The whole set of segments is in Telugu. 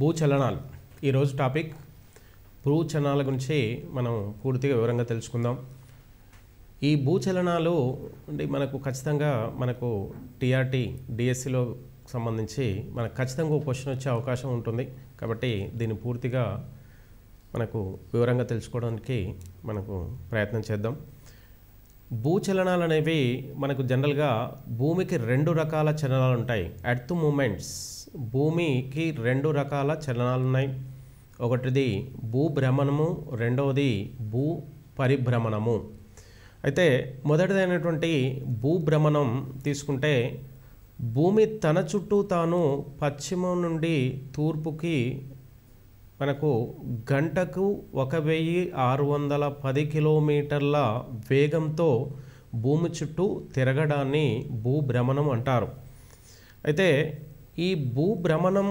భూచలనాలు. ఈరోజు టాపిక్ భూచలనాల గురించి మనం పూర్తిగా వివరంగా తెలుసుకుందాం. ఈ భూచలనాలు అంటే మనకు ఖచ్చితంగా మనకు టీఆర్టీ డిఎస్సిలో సంబంధించి మనకు ఖచ్చితంగా ఒక క్వశ్చన్ వచ్చే అవకాశం ఉంటుంది. కాబట్టి దీన్ని పూర్తిగా మనకు వివరంగా తెలుసుకోవడానికి మనకు ప్రయత్నం చేద్దాం. భూచలనాలు అనేవి మనకు జనరల్గా భూమికి రెండు రకాల చలనాలు ఉంటాయి ఎర్త్ మూమెంట్స్ భూమికి రెండు రకాల చలనాలు ఉన్నాయి ఒకటిది భూభ్రమణము రెండవది భూ పరిభ్రమణము అయితే మొదటిదైనటువంటి భూభ్రమణం తీసుకుంటే భూమి తన చుట్టూ తాను పశ్చిమం నుండి తూర్పుకి మనకు గంటకు ఒక వెయ్యి ఆరు వందల పది కిలోమీటర్ల వేగంతో భూమి చుట్టూ తిరగడాన్ని భూభ్రమణం అంటారు. అయితే ఈ భూభ్రమణం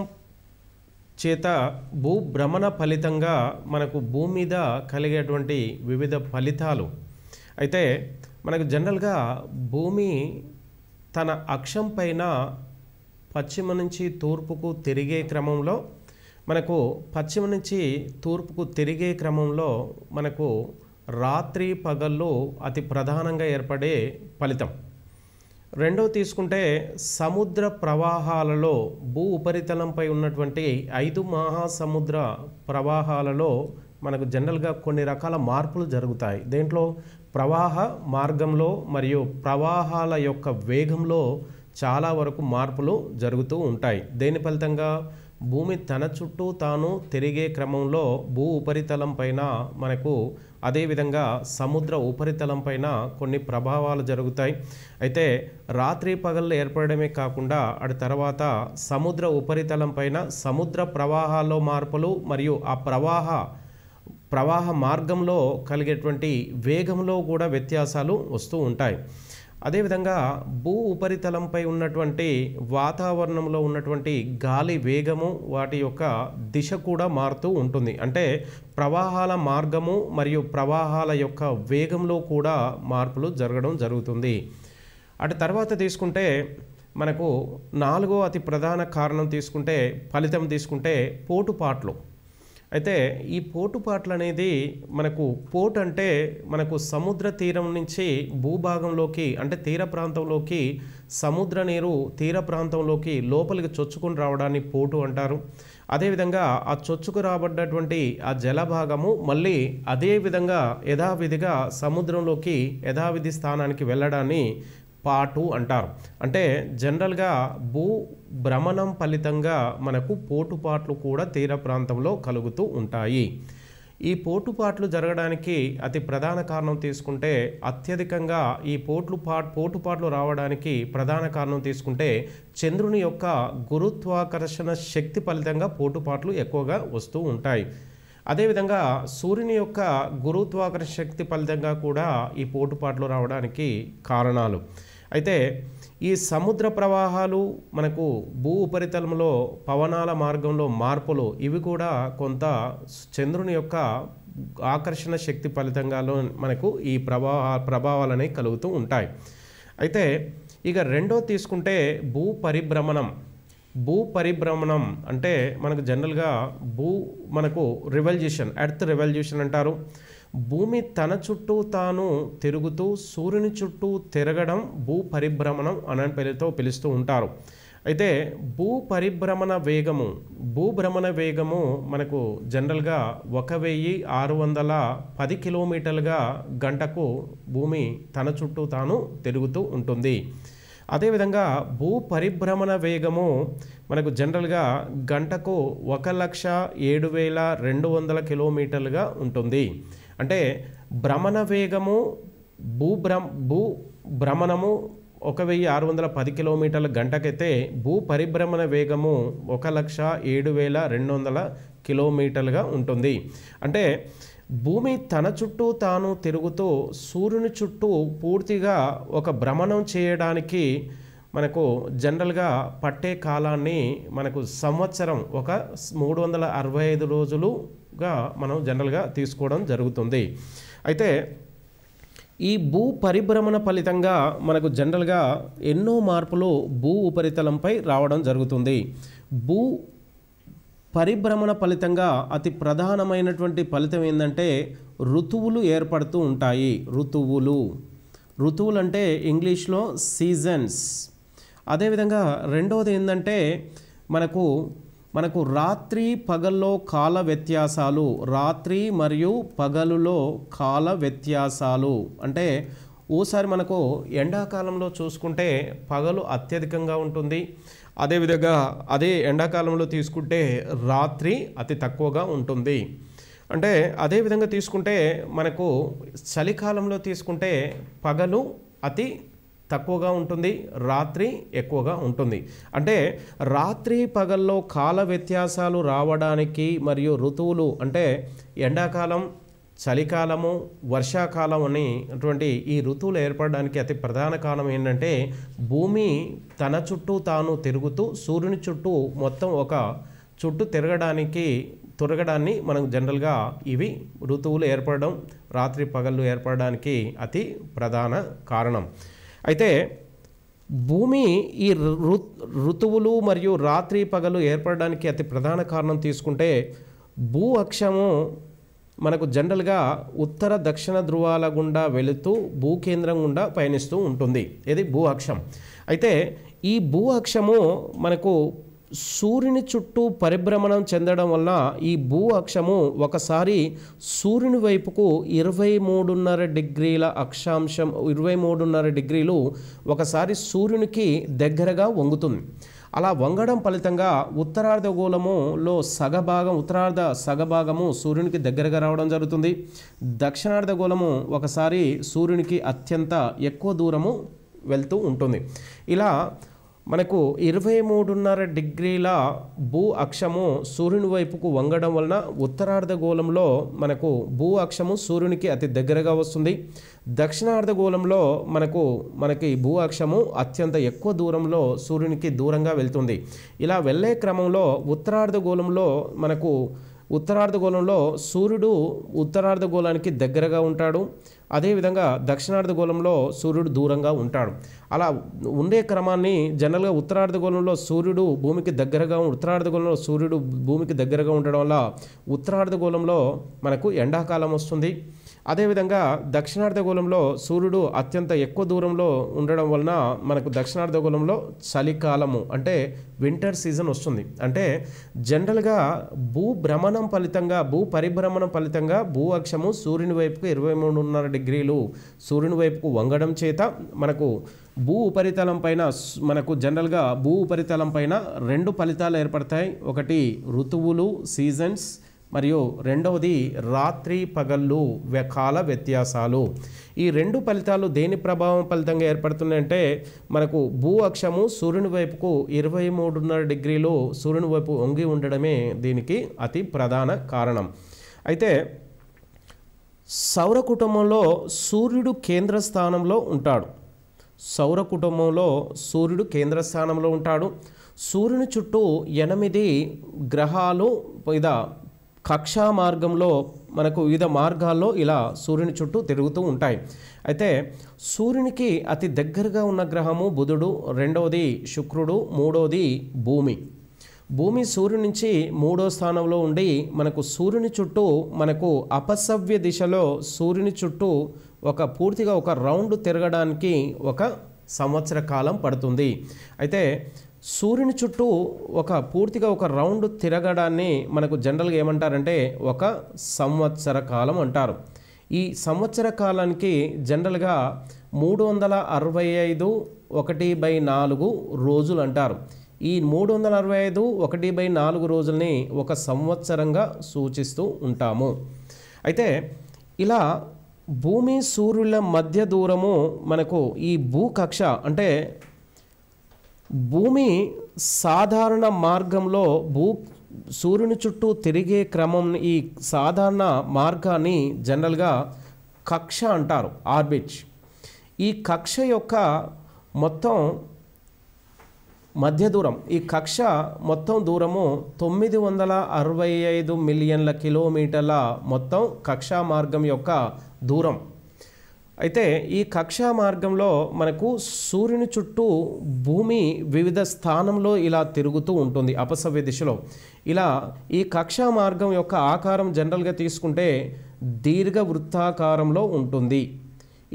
చేత భూభ్రమణ ఫలితంగా మనకు భూమి మీద కలిగేటువంటి వివిధ ఫలితాలు. అయితే మనకు జనరల్గా భూమి తన అక్షం పైన పశ్చిమ నుంచి తూర్పుకు తిరిగే క్రమంలో మనకు పశ్చిమ నుంచి తూర్పుకు తిరిగే క్రమంలో మనకు రాత్రి పగళ్ళు అతి ప్రధానంగా ఏర్పడే ఫలితం. రెండో తీసుకుంటే సముద్ర ప్రవాహాలలో భూ ఉపరితలంపై ఉన్నటువంటి ఐదు మహాసముద్ర ప్రవాహాలలో మనకు జనరల్గా కొన్ని రకాల మార్పులు జరుగుతాయి. దేంట్లో ప్రవాహ మార్గంలో మరియు ప్రవాహాల యొక్క వేగంలో చాలా వరకు మార్పులు జరుగుతూ ఉంటాయి. దేని ఫలితంగా? భూమి తన చుట్టూ తాను తిరిగే క్రమంలో భూ ఉపరితలం పైన మనకు అదేవిధంగా సముద్ర ఉపరితలం పైన కొన్ని ప్రభావాలు జరుగుతాయి. అయితే రాత్రి పగళ్ళు ఏర్పడమే కాకుండా అటు తర్వాత సముద్ర ఉపరితలం పైన సముద్ర ప్రవాహాల్లో మార్పులు మరియు ఆ ప్రవాహ ప్రవాహ మార్గంలో కలిగేటువంటి వేగంలో కూడా వ్యత్యాసాలు వస్తూ ఉంటాయి. అదేవిధంగా భూ ఉపరితలంపై ఉన్నటువంటి వాతావరణంలో ఉన్నటువంటి గాలి వేగము వాటి యొక్క దిశ కూడా మారుతూ ఉంటుంది. అంటే ప్రవాహాల మార్గము మరియు ప్రవాహాల యొక్క వేగంలో కూడా మార్పులు జరగడం జరుగుతుంది. అటు తర్వాత తీసుకుంటే మనకు నాలుగో అతి ప్రధాన కారణం తీసుకుంటే ఫలితం తీసుకుంటే పోటుపాట్లు. అయితే ఈ పోటుపాట్లు అనేది మనకు పోటు అంటే మనకు సముద్ర తీరం నుంచి భూభాగంలోకి అంటే తీర ప్రాంతంలోకి సముద్ర నీరు తీర ప్రాంతంలోకి లోపలికి చొచ్చుకొని రావడాన్ని పోటు అంటారు. అదేవిధంగా ఆ చొచ్చుకు రాబడ్డటువంటి ఆ జలభాగము మళ్ళీ అదే విధంగా యథావిధిగా సముద్రంలోకి యథావిధి స్థానానికి వెళ్ళడాన్ని పాటు అంటారు. అంటే జనరల్గా భూ భ్రమణం ఫలితంగా మనకు పోటుపాట్లు కూడా తీర ప్రాంతంలో కలుగుతూ ఉంటాయి. ఈ పోటుపాట్లు జరగడానికి అతి ప్రధాన కారణం తీసుకుంటే అత్యధికంగా ఈ పోట్లు పా పోటుపాట్లు రావడానికి ప్రధాన కారణం తీసుకుంటే చంద్రుని యొక్క గురుత్వాకర్షణ శక్తి ఫలితంగా పోటుపాట్లు ఎక్కువగా వస్తూ ఉంటాయి. అదేవిధంగా సూర్యుని యొక్క గురుత్వాకర్షణ శక్తి ఫలితంగా కూడా ఈ పోటుపాట్లు రావడానికి కారణాలు. అయితే ఈ సముద్ర ప్రవాహాలు మనకు భూ ఉపరితలంలో పవనాల మార్గంలో మార్పులు ఇవి కూడా కొంత చంద్రుని యొక్క ఆకర్షణ శక్తి ఫలితంగాలో మనకు ఈ ప్రభావ ప్రభావాలనే కలుగుతూ ఉంటాయి. అయితే ఇక రెండో తీసుకుంటే భూ పరిభ్రమణం. భూ పరిభ్రమణం అంటే మనకు జనరల్గా భూ మనకు రివల్యూషన్ ఎర్త్ రివల్యూషన్ అంటారు. భూమి తన చుట్టూ తాను తిరుగుతూ సూర్యుని చుట్టూ తిరగడం భూ పరిభ్రమణం అనే పేరుతో పిలుస్తూ ఉంటారు. అయితే భూ పరిభ్రమణ వేగము భూభ్రమణ వేగము మనకు జనరల్గా ఒక వెయ్యి ఆరు వందల పది కిలోమీటర్లుగా గంటకు భూమి తన చుట్టూ తాను తిరుగుతూ ఉంటుంది. అదేవిధంగా భూ పరిభ్రమణ వేగము మనకు జనరల్గా గంటకు ఒక లక్ష ఏడు వేల రెండు వందల కిలోమీటర్లుగా ఉంటుంది. అంటే భ్రమణ వేగము భూభ్రమ భూ భ్రమణము ఒక వెయ్యి ఆరు వందల పది కిలోమీటర్ల గంటకైతే భూ పరిభ్రమణ వేగము ఒక లక్ష ఏడు వేల రెండు వందల కిలోమీటర్లుగా ఉంటుంది. అంటే భూమి తన చుట్టూ తాను తిరుగుతూ సూర్యుని చుట్టూ పూర్తిగా ఒక భ్రమణం చేయడానికి మనకు జనరల్గా పట్టే కాలాన్ని మనకు సంవత్సరం ఒక మూడు వందల అరవై ఐదు రోజులు గా మనం జనరల్గా తీసుకోవడం జరుగుతుంది. అయితే ఈ భూ పరిభ్రమణ ఫలితంగా మనకు జనరల్గా ఎన్నో మార్పులు భూ ఉపరితలంపై రావడం జరుగుతుంది. భూ పరిభ్రమణ ఫలితంగా అతి ప్రధానమైనటువంటి ఫలితం ఏంటంటే ఋతువులు ఏర్పడుతూ ఉంటాయి. ఋతువులు. ఋతువులు అంటే ఇంగ్లీష్లో సీజన్స్ అదేవిధంగా రెండవది ఏంటంటే మనకు మనకు రాత్రి పగల్లో కాల వ్యత్యాసాలు రాత్రి మరియు పగలులో కాల వ్యత్యాసాలు. అంటే ఓసారి మనకు ఎండాకాలంలో చూసుకుంటే పగలు అత్యధికంగా ఉంటుంది. అదేవిధంగా అదే ఎండాకాలంలో తీసుకుంటే రాత్రి అతి తక్కువగా ఉంటుంది. అంటే అదేవిధంగా తీసుకుంటే మనకు చలికాలంలో తీసుకుంటే పగలు అతి తక్కువగా ఉంటుంది రాత్రి ఎక్కువగా ఉంటుంది. అంటే రాత్రి పగల్లో కాల వ్యత్యాసాలు రావడానికి మరియు ఋతువులు అంటే ఎండాకాలం చలికాలము వర్షాకాలం అని అటువంటి ఈ ఋతువులు ఏర్పడడానికి అతి ప్రధాన కారణం ఏంటంటే భూమి తన చుట్టూ తాను తిరుగుతూ సూర్యుని చుట్టూ మొత్తం ఒక చుట్టూ తిరగడానికి తొరగడాన్ని మనం జనరల్గా ఇవి ఋతువులు ఏర్పడడం రాత్రి పగళ్ళు ఏర్పడడానికి అతి ప్రధాన కారణం. అయితే భూమి ఈ ఋతువులు మరియు రాత్రి పగలు ఏర్పడడానికి అతి ప్రధాన కారణం తీసుకుంటే భూ అక్షము మనకు జనరల్గా ఉత్తర దక్షిణ ధ్రువాల గుండా వెళుతూ భూకేంద్రం గుండా పయనిస్తూ ఉంటుంది. ఇది భూ అక్షం. అయితే ఈ భూ అక్షము మనకు సూర్యుని చుట్టూ పరిభ్రమణం చెందడం వల్ల ఈ భూ అక్షము ఒకసారి సూర్యుని వైపుకు ఇరవై మూడున్నర డిగ్రీల అక్షాంశం ఇరవై మూడున్నర డిగ్రీలు ఒకసారి సూర్యునికి దగ్గరగా వంగుతుంది. అలా వంగడం ఫలితంగా ఉత్తరార్ధగోళములో సగభాగం ఉత్తరార్ధ సగభాగము సూర్యునికి దగ్గరగా రావడం జరుగుతుంది. దక్షిణార్ధగోళము ఒకసారి సూర్యునికి అత్యంత ఎక్కువ దూరము వెళ్తూ ఉంటుంది. ఇలా మనకు ఇరవై మూడున్నర డిగ్రీల భూ అక్షము సూర్యుని వైపుకు వంగడం వలన ఉత్తరార్ధగోళంలో మనకు భూ అక్షము సూర్యునికి అతి దగ్గరగా వస్తుంది. దక్షిణార్ధగోళంలో మనకు మనకి భూ అక్షము అత్యంత ఎక్కువ దూరంలో సూర్యునికి దూరంగా వెళ్తుంది. ఇలా వెళ్ళే క్రమంలో ఉత్తరార్ధగోళంలో మనకు ఉత్తరార్ధగోళంలో సూర్యుడు ఉత్తరార్ధగోళానికి దగ్గరగా ఉంటాడు. అదేవిధంగా దక్షిణార్ధగోళంలో సూర్యుడు దూరంగా ఉంటాడు. అలా ఉండే క్రమాన్ని జనరల్గా ఉత్తరార్ధగోళంలో సూర్యుడు భూమికి దగ్గరగా ఉత్తరార్ధగోళంలో సూర్యుడు భూమికి దగ్గరగా ఉండడం వల్ల ఉత్తరార్ధగోళంలో మనకు ఎండాకాలం వస్తుంది. అదేవిధంగా దక్షిణార్ధగోళంలో సూర్యుడు అత్యంత ఎక్కువ దూరంలో ఉండడం వలన మనకు దక్షిణార్ధగోళంలో చలికాలము అంటే వింటర్ సీజన్ వస్తుంది. అంటే జనరల్గా భూభ్రమణం ఫలితంగా భూ పరిభ్రమణం ఫలితంగా భూ అక్షము సూర్యుని వైపుకు ఇరవై మూడున్నర డిగ్రీలు సూర్యుని వైపుకు వంగడం చేత మనకు భూ ఉపరితలం పైన మనకు జనరల్గా భూ ఉపరితలం పైన రెండు ఫలితాలు ఏర్పడతాయి. ఒకటి ఋతువులు సీజన్స్ మరియు రెండవది రాత్రి పగళ్ళు వ్యకాల వ్యత్యాసాలు. ఈ రెండు ఫలితాలు దేని ప్రభావం ఫలితంగా ఏర్పడుతున్నాయంటే మనకు భూ అక్షము సూర్యుని వైపుకు ఇరవై మూడున్నర డిగ్రీలు సూర్యుని వైపు వంగి ఉండడమే దీనికి అతి ప్రధాన కారణం. అయితే సౌర కుటుంబంలో సూర్యుడు కేంద్ర స్థానంలో ఉంటాడు. సౌర కుటుంబంలో సూర్యుడు కేంద్ర స్థానంలో ఉంటాడు. సూర్యుని చుట్టూ ఎనిమిది గ్రహాలు ఇదా కక్షా మార్గంలో మనకు వివిధ మార్గాల్లో ఇలా సూర్యుని చుట్టూ తిరుగుతూ ఉంటాయి. అయితే సూర్యునికి అతి దగ్గరగా ఉన్న గ్రహము బుధుడు రెండవది శుక్రుడు మూడవది భూమి. భూమి సూర్యుని నుంచి మూడో స్థానంలో ఉండి మనకు సూర్యుని చుట్టూ మనకు అపసవ్య దిశలో సూర్యుని చుట్టూ ఒక పూర్తిగా ఒక రౌండ్ తిరగడానికి ఒక సంవత్సర కాలం పడుతుంది. అయితే సూర్యుని చుట్టూ ఒక పూర్తిగా ఒక రౌండ్ తిరగడాన్ని మనకు జనరల్గా ఏమంటారంటే ఒక సంవత్సర కాలం అంటారు. ఈ సంవత్సర కాలానికి జనరల్గా మూడు వందల అరవై ఐదు ఒకటి బై నాలుగు రోజులు అంటారు. ఈ మూడు వందల అరవై ఐదు ఒకటి బై నాలుగు రోజుల్ని ఒక సంవత్సరంగా సూచిస్తూ ఉంటాము. అయితే ఇలా భూమి సూర్యుల మధ్య దూరము మనకు ఈ భూకక్ష అంటే భూమి సాధారణ మార్గంలో భూ సూర్యుని చుట్టూ తిరిగే క్రమం ఈ సాధారణ మార్గాన్ని జనరల్గా కక్ష అంటారు ఆర్బిట్ ఈ కక్ష యొక్క మొత్తం మధ్య దూరం ఈ కక్ష మొత్తం దూరము తొమ్మిది వందల అరవై ఐదు మిలియన్ల కిలోమీటర్ల మొత్తం కక్షా మార్గం యొక్క దూరం. అయితే ఈ కక్షా మార్గంలో మనకు సూర్యుని చుట్టూ భూమి వివిధ స్థానంలో ఇలా తిరుగుతూ ఉంటుంది అపసవ్య దిశలో. ఇలా ఈ కక్షా మార్గం యొక్క ఆకారం జనరల్గా తీసుకుంటే దీర్ఘ వృత్తాకారంలో ఉంటుంది.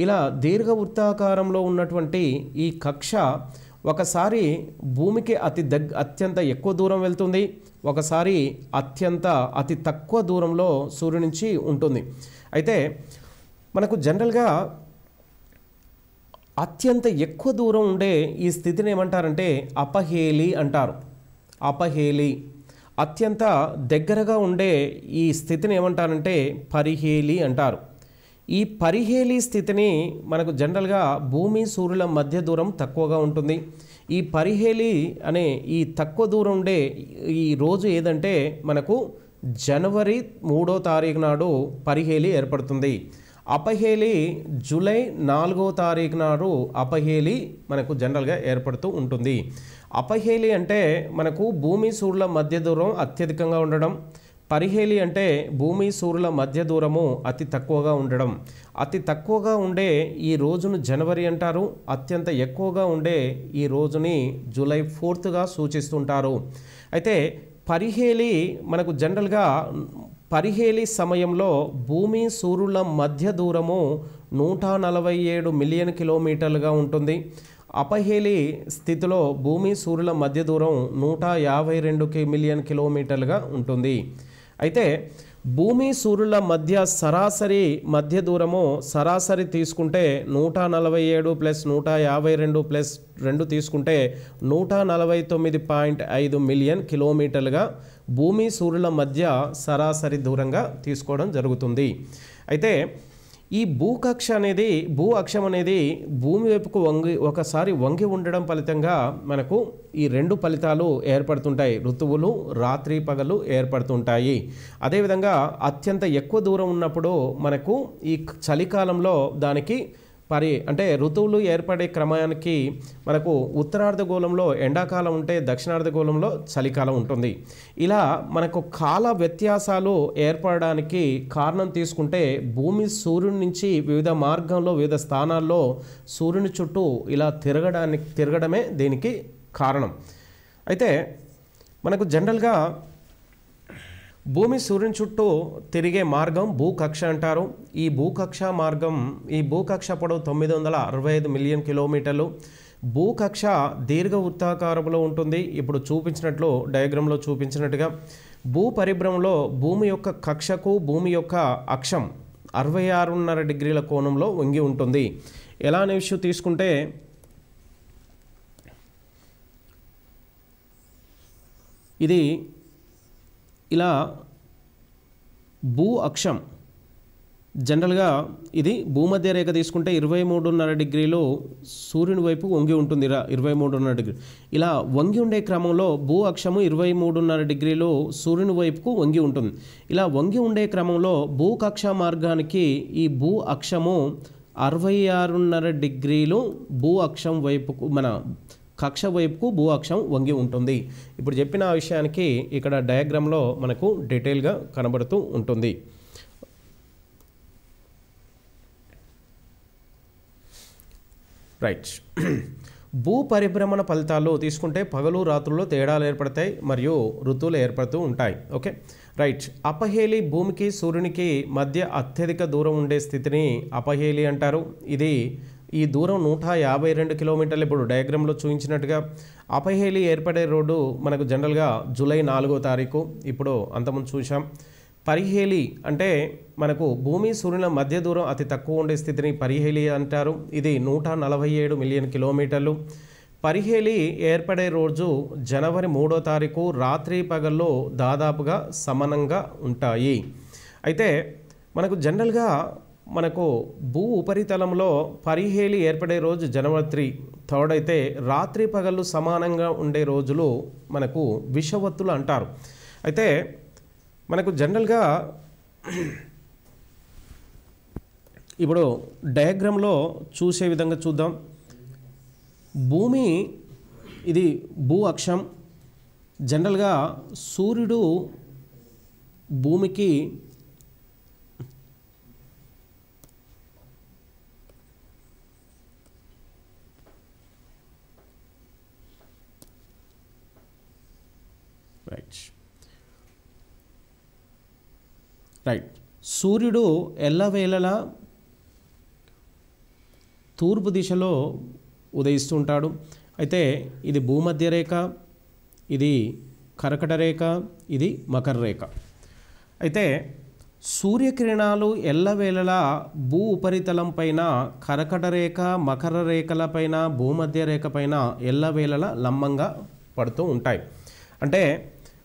ఇలా దీర్ఘ వృత్తాకారంలో ఉన్నటువంటి ఈ కక్ష ఒకసారి భూమికి అతి దగ్గ అత్యంత ఎక్కువ దూరం వెళ్తుంది ఒకసారి అత్యంత అతి తక్కువ దూరంలో సూర్యుడి నుంచి ఉంటుంది. అయితే మనకు జనరల్గా అత్యంత ఎక్కువ దూరం ఉండే ఈ స్థితిని ఏమంటారంటే అపహేలి అంటారు. అపహేలి అత్యంత దగ్గరగా ఉండే ఈ స్థితిని ఏమంటారంటే పరిహేలి అంటారు. ఈ పరిహేలి స్థితిని మనకు జనరల్గా భూమి సూర్యుల మధ్య దూరం తక్కువగా ఉంటుంది. ఈ పరిహేలి అనే ఈ తక్కువ దూరం ఉండే ఈ రోజు ఏదంటే మనకు జనవరి మూడో తారీఖు నాడు పరిహేలి ఏర్పడుతుంది. అపహేలి జూలై నాలుగో తారీఖు నాడు అపహేలి మనకు జనరల్గా ఏర్పడుతూ ఉంటుంది. అపహేలి అంటే మనకు భూమి సూర్యుల మధ్య దూరం అత్యధికంగా ఉండడం. పరిహేలి అంటే భూమి సూర్యుల మధ్య దూరము అతి తక్కువగా ఉండడం. అతి తక్కువగా ఉండే ఈ రోజును జనవరి అంటారు. అత్యంత ఎక్కువగా ఉండే ఈ రోజుని జూలై ఫోర్త్గా సూచిస్తుంటారు. అయితే పరిహేలి మనకు జనరల్గా పరిహేలి సమయంలో భూమి సూర్యుల మధ్య దూరము నూట నలభై ఏడు మిలియన్ కిలోమీటర్లుగా ఉంటుంది. అపహేలి స్థితిలో భూమి సూర్యుల మధ్య దూరం నూట యాభై రెండు కి మిలియన్ కిలోమీటర్లుగా ఉంటుంది. అయితే భూమి సూర్యుల మధ్య సరాసరి మధ్య దూరము సరాసరి తీసుకుంటే నూట నలభై ఏడు ప్లస్ నూట యాభై రెండు ప్లస్ రెండు తీసుకుంటే నూట నలభై తొమ్మిది పాయింట్ ఐదు మిలియన్ కిలోమీటర్లుగా భూమి సూర్యుల మధ్య సరాసరి దూరంగా తీసుకోవడం జరుగుతుంది. అయితే ఈ భూకక్ష అనేది భూ అక్షం అనేది భూమి వైపుకు వంగి ఒకసారి వంగి ఉండడం ఫలితంగా మనకు ఈ రెండు ఫలితాలు ఏర్పడుతుంటాయి. ఋతువులు రాత్రి పగలు ఏర్పడుతుంటాయి. అదేవిధంగా అత్యంత ఎక్కువ దూరం ఉన్నప్పుడు మనకు ఈ చలికాలంలో దానికి పరి అంటే ఋతువులు ఏర్పడే క్రమానికి మనకు ఉత్తరార్ధగోళంలో ఎండాకాలం ఉంటే దక్షిణార్ధగోళంలో చలికాలం ఉంటుంది. ఇలా మనకు కాల వ్యత్యాసాలు ఏర్పడడానికి కారణం తీసుకుంటే భూమి సూర్యుడి నుంచి వివిధ మార్గంలో వివిధ స్థానాల్లో సూర్యుని చుట్టూ ఇలా తిరగడానికి తిరగడమే దీనికి కారణం. అయితే మనకు జనరల్గా భూమి సూర్యుని చుట్టూ తిరిగే మార్గం భూకక్ష అంటారు. ఈ భూకక్ష మార్గం ఈ భూకక్ష పొడవు తొమ్మిది వందల అరవై ఐదు మిలియన్ కిలోమీటర్లు. భూకక్ష దీర్ఘ వృత్తాకారంలో ఉంటుంది. ఇప్పుడు చూపించినట్లు డయాగ్రామ్లో చూపించినట్టుగా భూ పరిభ్రమలో భూమి యొక్క కక్షకు భూమి యొక్క అక్షం అరవై ఆరున్నర డిగ్రీల కోణంలో వంగి ఉంటుంది. ఎలా అనే విషయం తీసుకుంటే ఇది ఇలా భూ అక్షం జనరల్గా ఇది భూమధ్య రేఖ తీసుకుంటే ఇరవై మూడున్నర డిగ్రీలో సూర్యుని వైపు వంగి ఉంటుంది. రా ఇరవై మూడున్నర డిగ్రీ. ఇలా వంగి ఉండే క్రమంలో భూ అక్షము ఇరవై మూడున్నర డిగ్రీలు సూర్యుని వైపుకు వంగి ఉంటుంది. ఇలా వంగి ఉండే క్రమంలో భూకక్ష మార్గానికి ఈ భూ అక్షము అరవై ఆరున్నర డిగ్రీలు భూ అక్షం వైపుకు మన కక్ష వైపుకు భూ అక్షం వంగి ఉంటుంది. ఇప్పుడు చెప్పిన విషయానికి ఇక్కడ డయాగ్రామ్లో మనకు డీటెయిల్గా కనబడుతూ ఉంటుంది. రైట్. భూ పరిభ్రమణ ఫలితాలు తీసుకుంటే పగలు రాత్రుల్లో తేడాలు ఏర్పడతాయి మరియు ఋతువులు ఏర్పడుతూ ఉంటాయి. ఓకే? రైట్. అపహేలి భూమికి సూర్యునికి మధ్య అత్యధిక దూరం ఉండే స్థితిని అపహేలి అంటారు. ఇది ఈ దూరం నూట యాభై రెండు కిలోమీటర్లు ఇప్పుడు డయాగ్రామ్లో చూపించినట్టుగా అపహేలి ఏర్పడే రోడ్డు మనకు జనరల్గా జూలై నాలుగో తారీఖు. ఇప్పుడు అంతకుముందు చూసాం పరిహేలి అంటే మనకు భూమి సూర్యుల మధ్య దూరం అతి తక్కువ ఉండే స్థితిని పరిహేలి అంటారు. ఇది నూట నలభై ఏడు మిలియన్ కిలోమీటర్లు. పరిహేలి ఏర్పడే రోజు జనవరి మూడో తారీఖు రాత్రి పగల్లో దాదాపుగా సమానంగా ఉంటాయి. అయితే మనకు జనరల్గా మనకు భూ ఉపరితలంలో పరిహేలి ఏర్పడే రోజు జనవరి త్రీ థర్డ్ అయితే రాత్రి పగళ్ళు సమానంగా ఉండే రోజులు మనకు విషవత్తులు అంటారు. అయితే మనకు జనరల్గా ఇప్పుడు డయాగ్రామ్లో చూసే విధంగా చూద్దాం. భూమి ఇది భూ అక్షం. జనరల్గా సూర్యుడు భూమికి రైట్ రైట్ సూర్యుడు ఎల్లవేళలా తూర్పు దిశలో ఉదయిస్తుంటాడు. అయితే ఇది భూమధ్య రేఖ ఇది కర్కట రేఖ ఇది మకర రేఖ. అయితే సూర్యకిరణాలు ఎల్లవేళలా భూ ఉపరితలం పైన కరకట రేఖ మకర రేఖలపైన భూమధ్య రేఖ పైన ఎల్లవేళలా లంబంగా పడుతూ ఉంటాయి. అంటే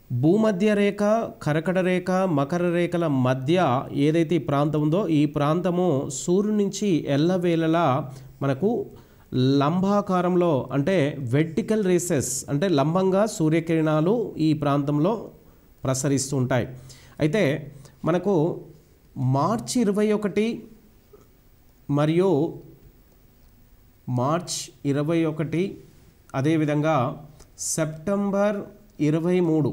భూమధ్య రేఖ కరకట రేఖ మకర రేఖల మధ్య ఏదైతే ఈ ప్రాంతం ఉందో ఈ ప్రాంతము సూర్యుడి నుంచి ఎల్లవేళలా మనకు లంబాకారంలో అంటే వెర్టికల్ రేసెస్ అంటే లంబంగా సూర్యకిరణాలు ఈ ప్రాంతంలో ప్రసరిస్తూ ఉంటాయి. అయితే మనకు మార్చి ఇరవై ఒకటి మరియు మార్చ్ ఇరవై ఒకటి అదేవిధంగా సెప్టెంబర్ ఇరవై మూడు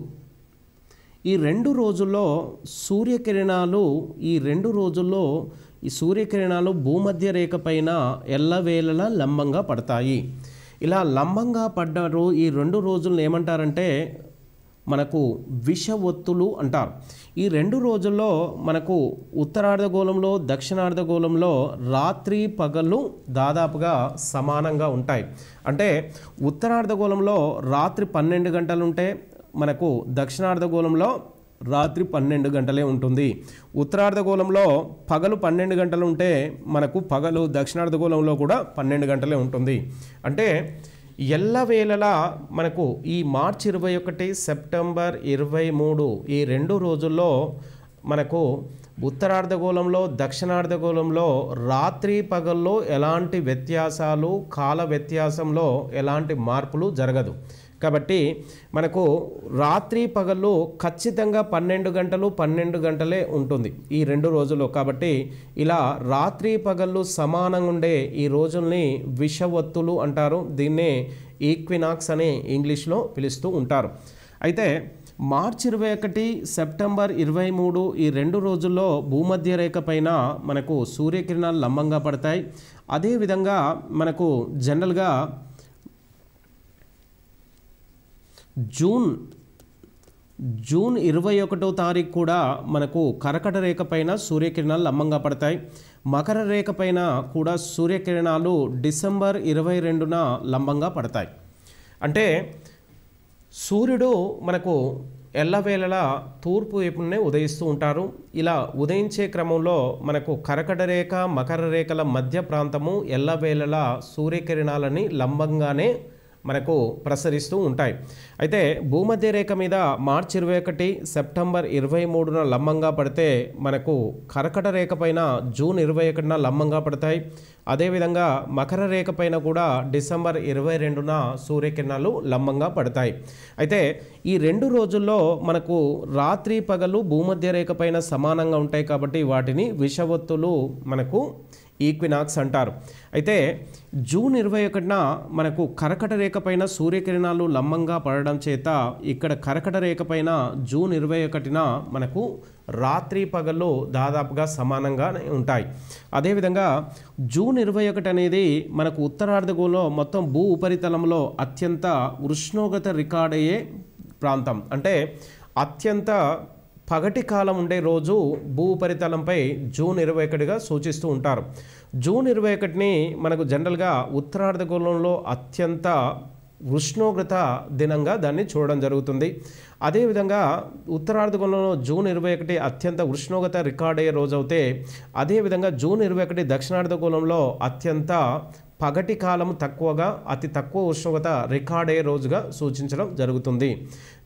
ఈ రెండు రోజుల్లో సూర్యకిరణాలు ఈ రెండు రోజుల్లో ఈ సూర్యకిరణాలు భూమధ్య రేఖ పైన ఎల్లవేళలా లంబంగా పడతాయి. ఇలా లంబంగా పడ్డారు ఈ రెండు రోజులను ఏమంటారంటే మనకు విష ఒత్తులు అంటారు. ఈ రెండు రోజుల్లో మనకు ఉత్తరార్ధగోళంలో దక్షిణార్ధగోళంలో రాత్రి పగలు దాదాపుగా సమానంగా ఉంటాయి. అంటే ఉత్తరార్ధగోళంలో రాత్రి పన్నెండు గంటలు ఉంటే మనకు దక్షిణార్ధగోళంలో రాత్రి పన్నెండు గంటలే ఉంటుంది. ఉత్తరార్ధగోళంలో పగలు పన్నెండు గంటలు ఉంటే మనకు పగలు దక్షిణార్ధగోళంలో కూడా పన్నెండు గంటలే ఉంటుంది. అంటే ఎల్లవేళలా మనకు ఈ మార్చి ఇరవై ఒకటి సెప్టెంబర్ ఇరవై మూడు ఈ రెండు రోజుల్లో మనకు ఉత్తరార్ధగోళంలో దక్షిణార్ధగోళంలో రాత్రి పగల్లో ఎలాంటి వ్యత్యాసాలు కాల వ్యత్యాసంలో ఎలాంటి మార్పులు జరగదు. కాబట్టి మనకు రాత్రి పగళ్ళు ఖచ్చితంగా పన్నెండు గంటలు పన్నెండు గంటలే ఉంటుంది ఈ రెండు రోజులు. కాబట్టి ఇలా రాత్రి పగళ్ళు సమానంగా ఉండే ఈ రోజుల్ని విషవత్తులు అంటారు. దీన్నే ఈక్వినాక్స్ అని ఇంగ్లీష్లో పిలుస్తూ ఉంటారు. అయితే మార్చి ఇరవై ఒకటి సెప్టెంబర్ ఇరవై మూడు ఈ రెండు రోజుల్లో భూమధ్య రేఖ పైన మనకు సూర్యకిరణాలు లంబంగా పడతాయి. అదేవిధంగా మనకు జనరల్గా జూన్ జూన్ ఇరవై ఒకటో తారీఖు కూడా మనకు కరకట రేఖ పైన సూర్యకిరణాలు లంబంగా పడతాయి. మకర రేఖ పైన కూడా సూర్యకిరణాలు డిసెంబర్ ఇరవై రెండున లంబంగా పడతాయి. అంటే సూర్యుడు మనకు ఎల్లవేళలా తూర్పు వైపునే ఉదయిస్తూ ఉంటారు. ఇలా ఉదయించే క్రమంలో మనకు కరకట రేఖ మకర రేఖల మధ్య ప్రాంతము ఎల్లవేళలా సూర్యకిరణాలని లంబంగానే మనకు ప్రసరిస్తూ ఉంటాయి. అయితే భూమధ్య రేఖ మీద మార్చి ఇరవై ఒకటి సెప్టెంబర్ ఇరవై మూడున లంబంగా పడితే మనకు కర్కట రేఖ పైన జూన్ ఇరవై ఒకటిన లంబంగా పడతాయి. అదేవిధంగా మకర రేఖ పైన కూడా డిసెంబర్ ఇరవై రెండున సూర్యకిరణాలు లంబంగా పడతాయి. అయితే ఈ రెండు రోజుల్లో మనకు రాత్రి పగలు భూమధ్య రేఖ పైన సమానంగా ఉంటాయి కాబట్టి వాటిని విషవత్తులు మనకు ఈక్వినాక్స్ అంటారు. అయితే జూన్ ఇరవై ఒకటిన మనకు కరకట రేఖ పైన సూర్యకిరణాలు లంబంగా పడడం చేత ఇక్కడ కరకట రేఖ పైన జూన్ ఇరవై ఒకటిన మనకు రాత్రి పగళ్ళు దాదాపుగా సమానంగా ఉంటాయి. అదేవిధంగా జూన్ ఇరవై ఒకటి అనేది మనకు ఉత్తరార్ధగోళంలో మొత్తం భూ ఉపరితలంలో అత్యంత ఉష్ణోగ్రత రికార్డ్ అయ్యే ప్రాంతం. అంటే అత్యంత పగటి కాలం ఉండే రోజు భూ ఉపరితలంపై జూన్ ఇరవై ఒకటిగా సూచిస్తూ ఉంటారు. జూన్ ఇరవై ఒకటిని మనకు జనరల్గా ఉత్తరార్ధగోళంలో అత్యంత ఉష్ణోగ్రత దినంగా దాన్ని చూడడం జరుగుతుంది. అదేవిధంగా ఉత్తరార్ధగోళంలో జూన్ ఇరవై ఒకటి అత్యంత ఉష్ణోగ్రత రికార్డ్ అయ్యే రోజు అయితే అదేవిధంగా జూన్ ఇరవై ఒకటి దక్షిణార్ధగోళంలో అత్యంత పగటి కాలం తక్కువగా అతి తక్కువ ఉష్ణోగ్రత రికార్డ్ అయ్యే రోజుగా సూచించడం జరుగుతుంది.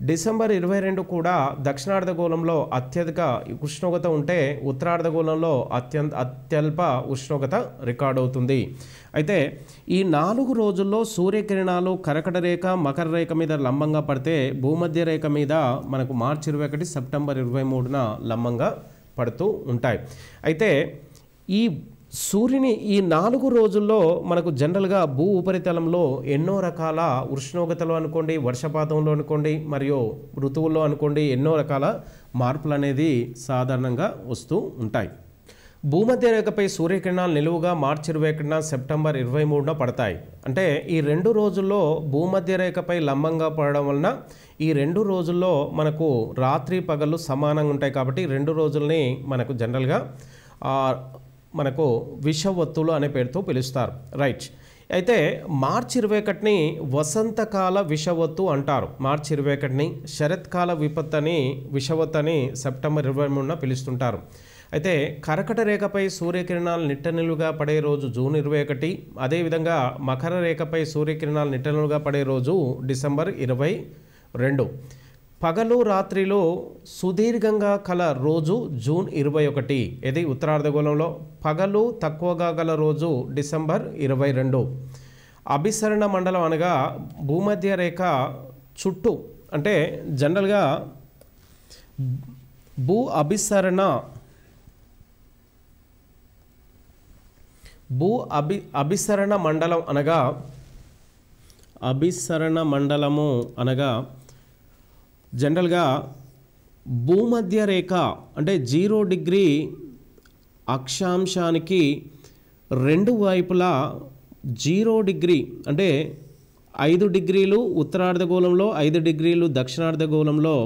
డిసెంబర్ ఇరవై రెండు కూడా దక్షిణార్ధగోళంలో అత్యధిక ఉష్ణోగ్రత ఉంటే ఉత్తరార్ధగోళంలో అత్యంత అత్యల్ప ఉష్ణోగ్రత రికార్డ్ అవుతుంది. అయితే ఈ నాలుగు రోజుల్లో సూర్యకిరణాలు కరకట రేఖ మకర రేఖ మీద లంబంగా పడితే భూమధ్య రేఖ మీద మనకు మార్చి ఇరవై ఒకటి సెప్టెంబర్ ఇరవై మూడున లంబంగా పడుతూ ఉంటాయి. అయితే ఈ సూర్యుని ఈ నాలుగు రోజుల్లో మనకు జనరల్గా భూ ఉపరితలంలో ఎన్నో రకాల ఉష్ణోగ్రతలు అనుకోండి వర్షపాతంలో అనుకోండి మరియు ఋతువుల్లో అనుకోండి ఎన్నో రకాల మార్పులు అనేది సాధారణంగా వస్తూ ఉంటాయి. భూమధ్య రేఖపై సూర్యకిరణాలు నిలువుగా మార్చి ఇరవై ఒకటిన సెప్టెంబర్ ఇరవై మూడున పడతాయి. అంటే ఈ రెండు రోజుల్లో భూమధ్య రేఖపై లంబంగా పడడం వలన ఈ రెండు రోజుల్లో మనకు రాత్రి పగళ్ళు సమానంగా ఉంటాయి కాబట్టి రెండు రోజుల్ని మనకు జనరల్గా మనకు మనకు విషవత్తులు అనే పేరుతో పిలుస్తారు. రైట్ అయితే మార్చ్ ఇరవై ఒకటిని వసంతకాల విషవత్తు అంటారు. మార్చ్ ఇరవై ఒకటిని శరత్కాల విపత్తు అని విషవత్తు అని సెప్టెంబర్ ఇరవై మూడున పిలుస్తుంటారు. అయితే కర్కట రేఖపై సూర్యకిరణాలు నిట్టనిలుగా పడే రోజు జూన్ ఇరవై ఒకటి అదేవిధంగా మకర రేఖపై సూర్యకిరణాలు నిట్టనిలుగా పడే రోజు డిసెంబర్ ఇరవై రెండు. పగలు రాత్రిలో సుదీర్ఘంగా కల రోజు జూన్ ఇరవై ఒకటి. ఇది ఉత్తరార్ధగోళంలో పగలు తక్కువగా గల రోజు డిసెంబర్ ఇరవై రెండు. అభిసరణ మండలం అనగా భూమధ్య రేఖ చుట్టూ అంటే జనరల్గా భూ అభిసరణ భూ అభి అభిసరణ మండలం అనగా అభిసరణ మండలము అనగా జనరల్గా భూమధ్య రేఖ అంటే జీరో డిగ్రీ అక్షాంశానికి రెండు వైపులా జీరో డిగ్రీ అంటే ఐదు డిగ్రీలు ఉత్తరార్ధగోళంలో ఐదు డిగ్రీలు దక్షిణార్ధగోళంలో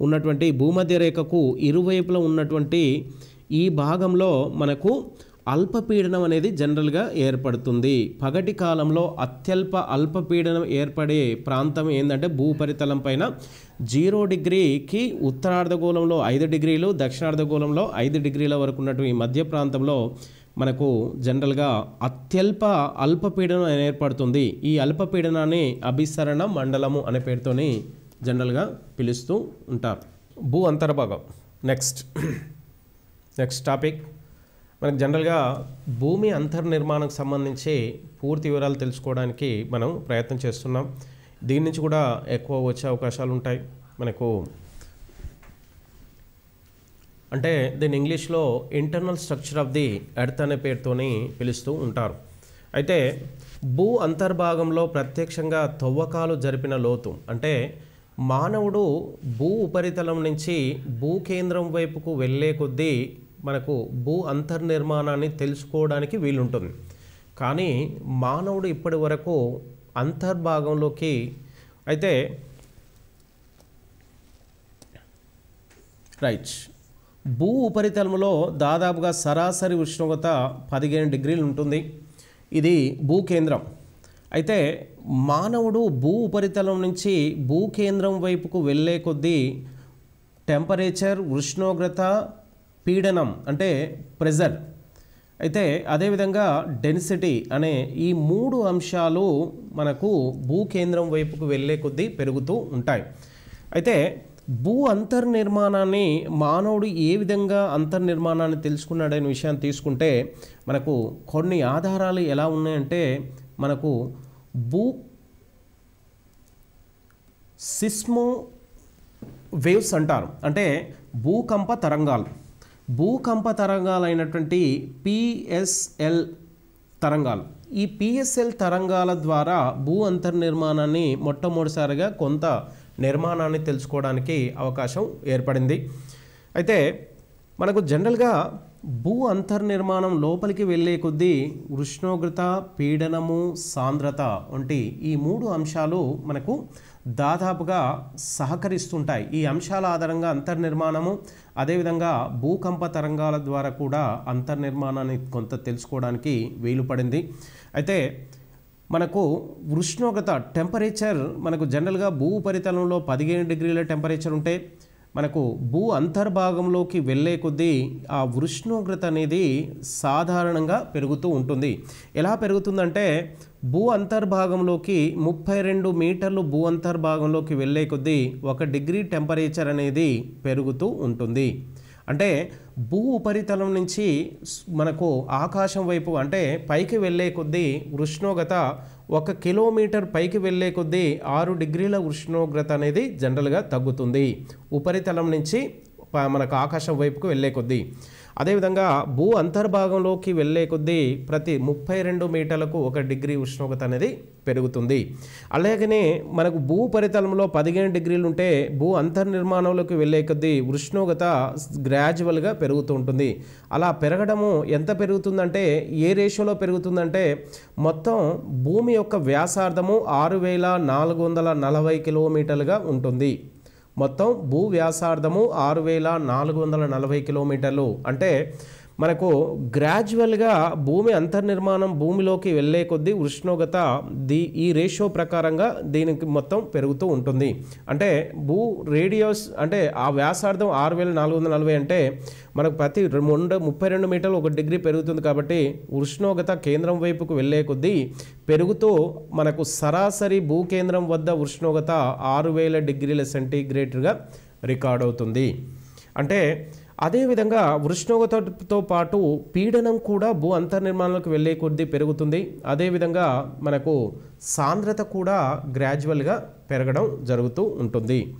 ఉన్నటువంటి భూమధ్య రేఖకు ఇరువైపులా ఉన్నటువంటి ఈ భాగంలో మనకు అల్పపీడనం అనేది జనరల్గా ఏర్పడుతుంది. పగటి కాలంలో అత్యల్ప అల్పపీడనం ఏర్పడే ప్రాంతం ఏంటంటే భూపరితలం పైన జీరో డిగ్రీకి ఉత్తరార్ధగోళంలో ఐదు డిగ్రీలు దక్షిణార్ధగోళంలో ఐదు డిగ్రీల వరకు ఉన్నటువంటి ఈ మధ్య ప్రాంతంలో మనకు జనరల్గా అత్యల్ప అల్పపీడనం ఏర్పడుతుంది. ఈ అల్పపీడనాన్ని అభిసరణ మండలము అనే పేరుతోని జనరల్గా పిలుస్తూ ఉంటారు. భూ అంతర్భాగం. నెక్స్ట్. Next topic. మనకు జనరల్గా భూమి అంతర్నిర్మాణంకి సంబంధించి పూర్తి వివరాలు తెలుసుకోవడానికి మనం ప్రయత్నం చేస్తున్నాం. దీని నుంచి కూడా ఎక్కువ వచ్చే అవకాశాలు ఉంటాయి. మనకు అంటే దీని ఇంగ్లీష్లో internal structure of the earth అనే పేరుతోని పిలుస్తూ ఉంటారు. అయితే భూ అంతర్భాగంలో ప్రత్యక్షంగా తవ్వకాలు జరిపిన లోతు అంటే మానవుడు భూ ఉపరితలం నుంచి భూ కేంద్రం వైపుకు వెళ్ళే కొద్దీ మనకు భూ అంతర్నిర్మాణాన్ని తెలుసుకోవడానికి వీలుంటుంది. కానీ మానవుడు ఇప్పటి వరకు అంతర్భాగంలోకి అయితే రైట్. భూ ఉపరితలంలో దాదాపుగా సరాసరి ఉష్ణోగ్రత పదిహేను డిగ్రీలు ఉంటుంది. ఇది భూ కేంద్రం. అయితే మానవుడు భూ ఉపరితలం నుంచి భూ కేంద్రం వైపుకు వెళ్ళే కొద్దీ టెంపరేచర్ ఉష్ణోగ్రత పీడనం అంటే ప్రెజర్. అయితే అదేవిధంగా డెన్సిటీ అనే ఈ మూడు అంశాలు మనకు భూకేంద్రం వైపుకు వెళ్ళే కొద్దీ పెరుగుతూ ఉంటాయి. అయితే భూ అంతర్నిర్మాణాన్ని మానవుడు ఏ విధంగా అంతర్నిర్మాణాన్ని తెలుసుకున్నాడనే విషయాన్ని తీసుకుంటే మనకు కొన్ని ఆధారాలు ఎలా ఉన్నాయంటే మనకు భూ సిస్మో వేవ్స్ అంటారు. అంటే భూకంప తరంగాలు. భూకంప తరంగాలైనటువంటి పిఎస్ఎల్ తరంగాలు. ఈ పిఎస్ఎల్ తరంగాల ద్వారా భూ అంతర్నిర్మాణాన్ని మొట్టమొదటిసారిగా కొంత నిర్మాణాన్ని తెలుసుకోవడానికి అవకాశం ఏర్పడింది. అయితే మనకు జనరల్గా భూ అంతర్నిర్మాణం లోపలికి వెళ్ళే కొద్దీ ఉష్ణోగ్రత పీడనము సాంద్రత వంటి ఈ మూడు అంశాలు మనకు దాదాపుగా సహకరిస్తుంటాయి. ఈ అంశాల ఆధారంగా అంతర్నిర్మాణము అదేవిధంగా భూకంప తరంగాల ద్వారా కూడా అంతర్నిర్మాణాన్ని కొంత తెలుసుకోవడానికి వీలు పడింది. అయితే మనకు ఉష్ణోగ్రత టెంపరేచర్ మనకు జనరల్గా భూ ఉపరితలంలో పదిహేను డిగ్రీల టెంపరేచర్ ఉంటే మనకు భూ అంతర్భాగంలోకి వెళ్ళే కొద్దీ ఆ ఉష్ణోగ్రత అనేది సాధారణంగా పెరుగుతూ ఉంటుంది. ఎలా పెరుగుతుందంటే భూ అంతర్భాగంలోకి ముప్పై రెండు మీటర్లు భూ అంతర్భాగంలోకి వెళ్ళే కొద్దీ ఒక డిగ్రీ టెంపరేచర్ అనేది పెరుగుతూ ఉంటుంది. అంటే భూ ఉపరితలం నుంచి మనకు ఆకాశం వైపు అంటే పైకి వెళ్ళే కొద్దీ ఉష్ణోగ్రత ఒక కిలోమీటర్ పైకి వెళ్ళే కొద్దీ ఆరు డిగ్రీల ఉష్ణోగ్రత అనేది జనరల్గా తగ్గుతుంది. ఉపరితలం నుంచి ప- మనకు ఆకాశం వైపుకు వెళ్ళే కొద్దీ. అదేవిధంగా భూ అంతర్భాగంలోకి వెళ్ళే కొద్దీ ప్రతి ముప్పై రెండు మీటర్లకు ఒక డిగ్రీ ఉష్ణోగ్రత అనేది పెరుగుతుంది. అలాగనే మనకు భూ పరితలంలో పదిహేను డిగ్రీలు ఉంటే భూ అంతర్నిర్మాణంలోకి వెళ్ళే కొద్దీ ఉష్ణోగ్రత గ్రాడ్యువల్గా పెరుగుతూ ఉంటుంది. అలా పెరగడము ఎంత పెరుగుతుందంటే ఏ రేషియోలో పెరుగుతుందంటే మొత్తం భూమి యొక్క వ్యాసార్థము ఆరు వేల నాలుగు వందల నలభై కిలోమీటర్లుగా ఉంటుంది. మొత్తం భూ వ్యాసార్థము ఆరు వేల నాలుగు వందల నలభై కిలోమీటర్లు. అంటే మనకు గ్రాడ్యువల్గా భూమి అంతర్నిర్మాణం భూమిలోకి వెళ్ళే కొద్దీ ఉష్ణోగ్రత దీ ఈ రేషియో ప్రకారంగా దీనికి మొత్తం పెరుగుతూ ఉంటుంది. అంటే భూ రేడియోస్ అంటే ఆ వ్యాసార్థం ఆరు వేల నాలుగు వందల నలభై అంటే మనకు ప్రతి రెండు ముప్పై రెండు మీటర్లు ఒక డిగ్రీ పెరుగుతుంది కాబట్టి ఉష్ణోగ్రత కేంద్రం వైపుకు వెళ్ళే కొద్దీ పెరుగుతూ మనకు సరాసరి భూకేంద్రం వద్ద ఉష్ణోగ్రత ఆరు వేల డిగ్రీల సెంటీగ్రేడ్గా రికార్డ్ అవుతుంది. అంటే అదేవిధంగా ఉష్ణోగ్రతతో పాటు పీడనం కూడా భూ అంతర్నిర్మాణంలోకి వెళ్ళే కొద్దీ పెరుగుతుంది. అదేవిధంగా మనకు సాంద్రత కూడా గ్రాడ్యువల్గా పెరగడం జరుగుతూ ఉంటుంది.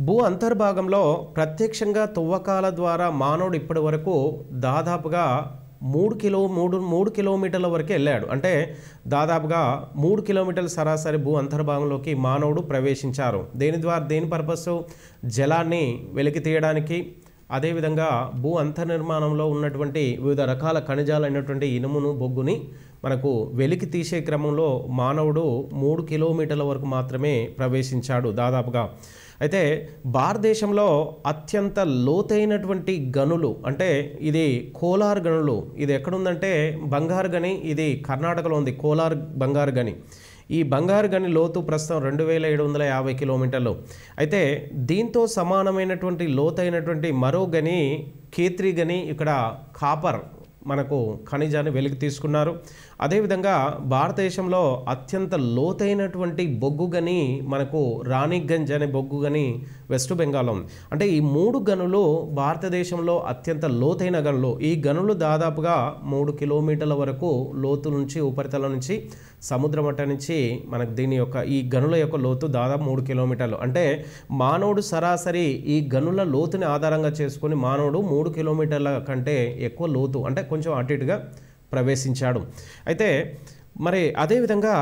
భూ అంతర్భాగంలో ప్రత్యక్షంగా తువ్వకాల ద్వారా మానవుడు ఇప్పటి వరకు దాదాపుగా మూడు కిలో మూడు మూడు కిలోమీటర్ల వరకు వెళ్ళాడు. అంటే దాదాపుగా మూడు కిలోమీటర్ల సరాసరి భూ అంతర్భాగంలోకి మానవుడు ప్రవేశించారు. దేని ద్వారా దేని పర్పస్ జలాన్ని వెలికి తీయడానికి అదేవిధంగా భూ అంతర్నిర్మాణంలో ఉన్నటువంటి వివిధ రకాల ఖనిజాలైనటువంటి ఇనుమును బొగ్గుని మనకు వెలికి తీసే క్రమంలో మానవుడు మూడు కిలోమీటర్ల వరకు మాత్రమే ప్రవేశించాడు దాదాపుగా. అయితే భారతదేశంలో అత్యంత లోతైనటువంటి గనులు అంటే ఇది కోలార్ గనులు. ఇది ఎక్కడుందంటే బంగారు గని ఇది కర్ణాటకలో ఉంది కోలార్ బంగారు గని. ఈ బంగారు గని లోతు ప్రస్తుతం రెండు వేల ఏడు వందల యాభై కిలోమీటర్లు. అయితే దీంతో సమానమైనటువంటి లోతైనటువంటి మరో గని కేత్రి గని ఇక్కడ కాపర్ మనకు ఖనిజాన్ని వెలికి తీసుకున్నారు. అదేవిధంగా భారతదేశంలో అత్యంత లోతైనటువంటి బొగ్గు గని మనకు రాణిగంజ్ అనే బొగ్గు గని వెస్ట్ బెంగాల్లో అంటే ఈ మూడు గనులు భారతదేశంలో అత్యంత లోతైన గనులు. ఈ గనులు దాదాపుగా మూడు కిలోమీటర్ల వరకు లోతు నుంచి ఉపరితలం నుంచి సముద్ర మట్ట నుంచి మనకు దీని యొక్క ఈ గనుల యొక్క లోతు దాదాపు మూడు కిలోమీటర్లు. అంటే మానవుడు సరాసరి ఈ గనుల లోతుని ఆధారంగా చేసుకొని మానవుడు మూడు కిలోమీటర్ల కంటే ఎక్కువ లోతు అంటే కొంచెం అటు ఇటుగా ప్రవేశించాడు. అయితే మరి అదేవిధంగా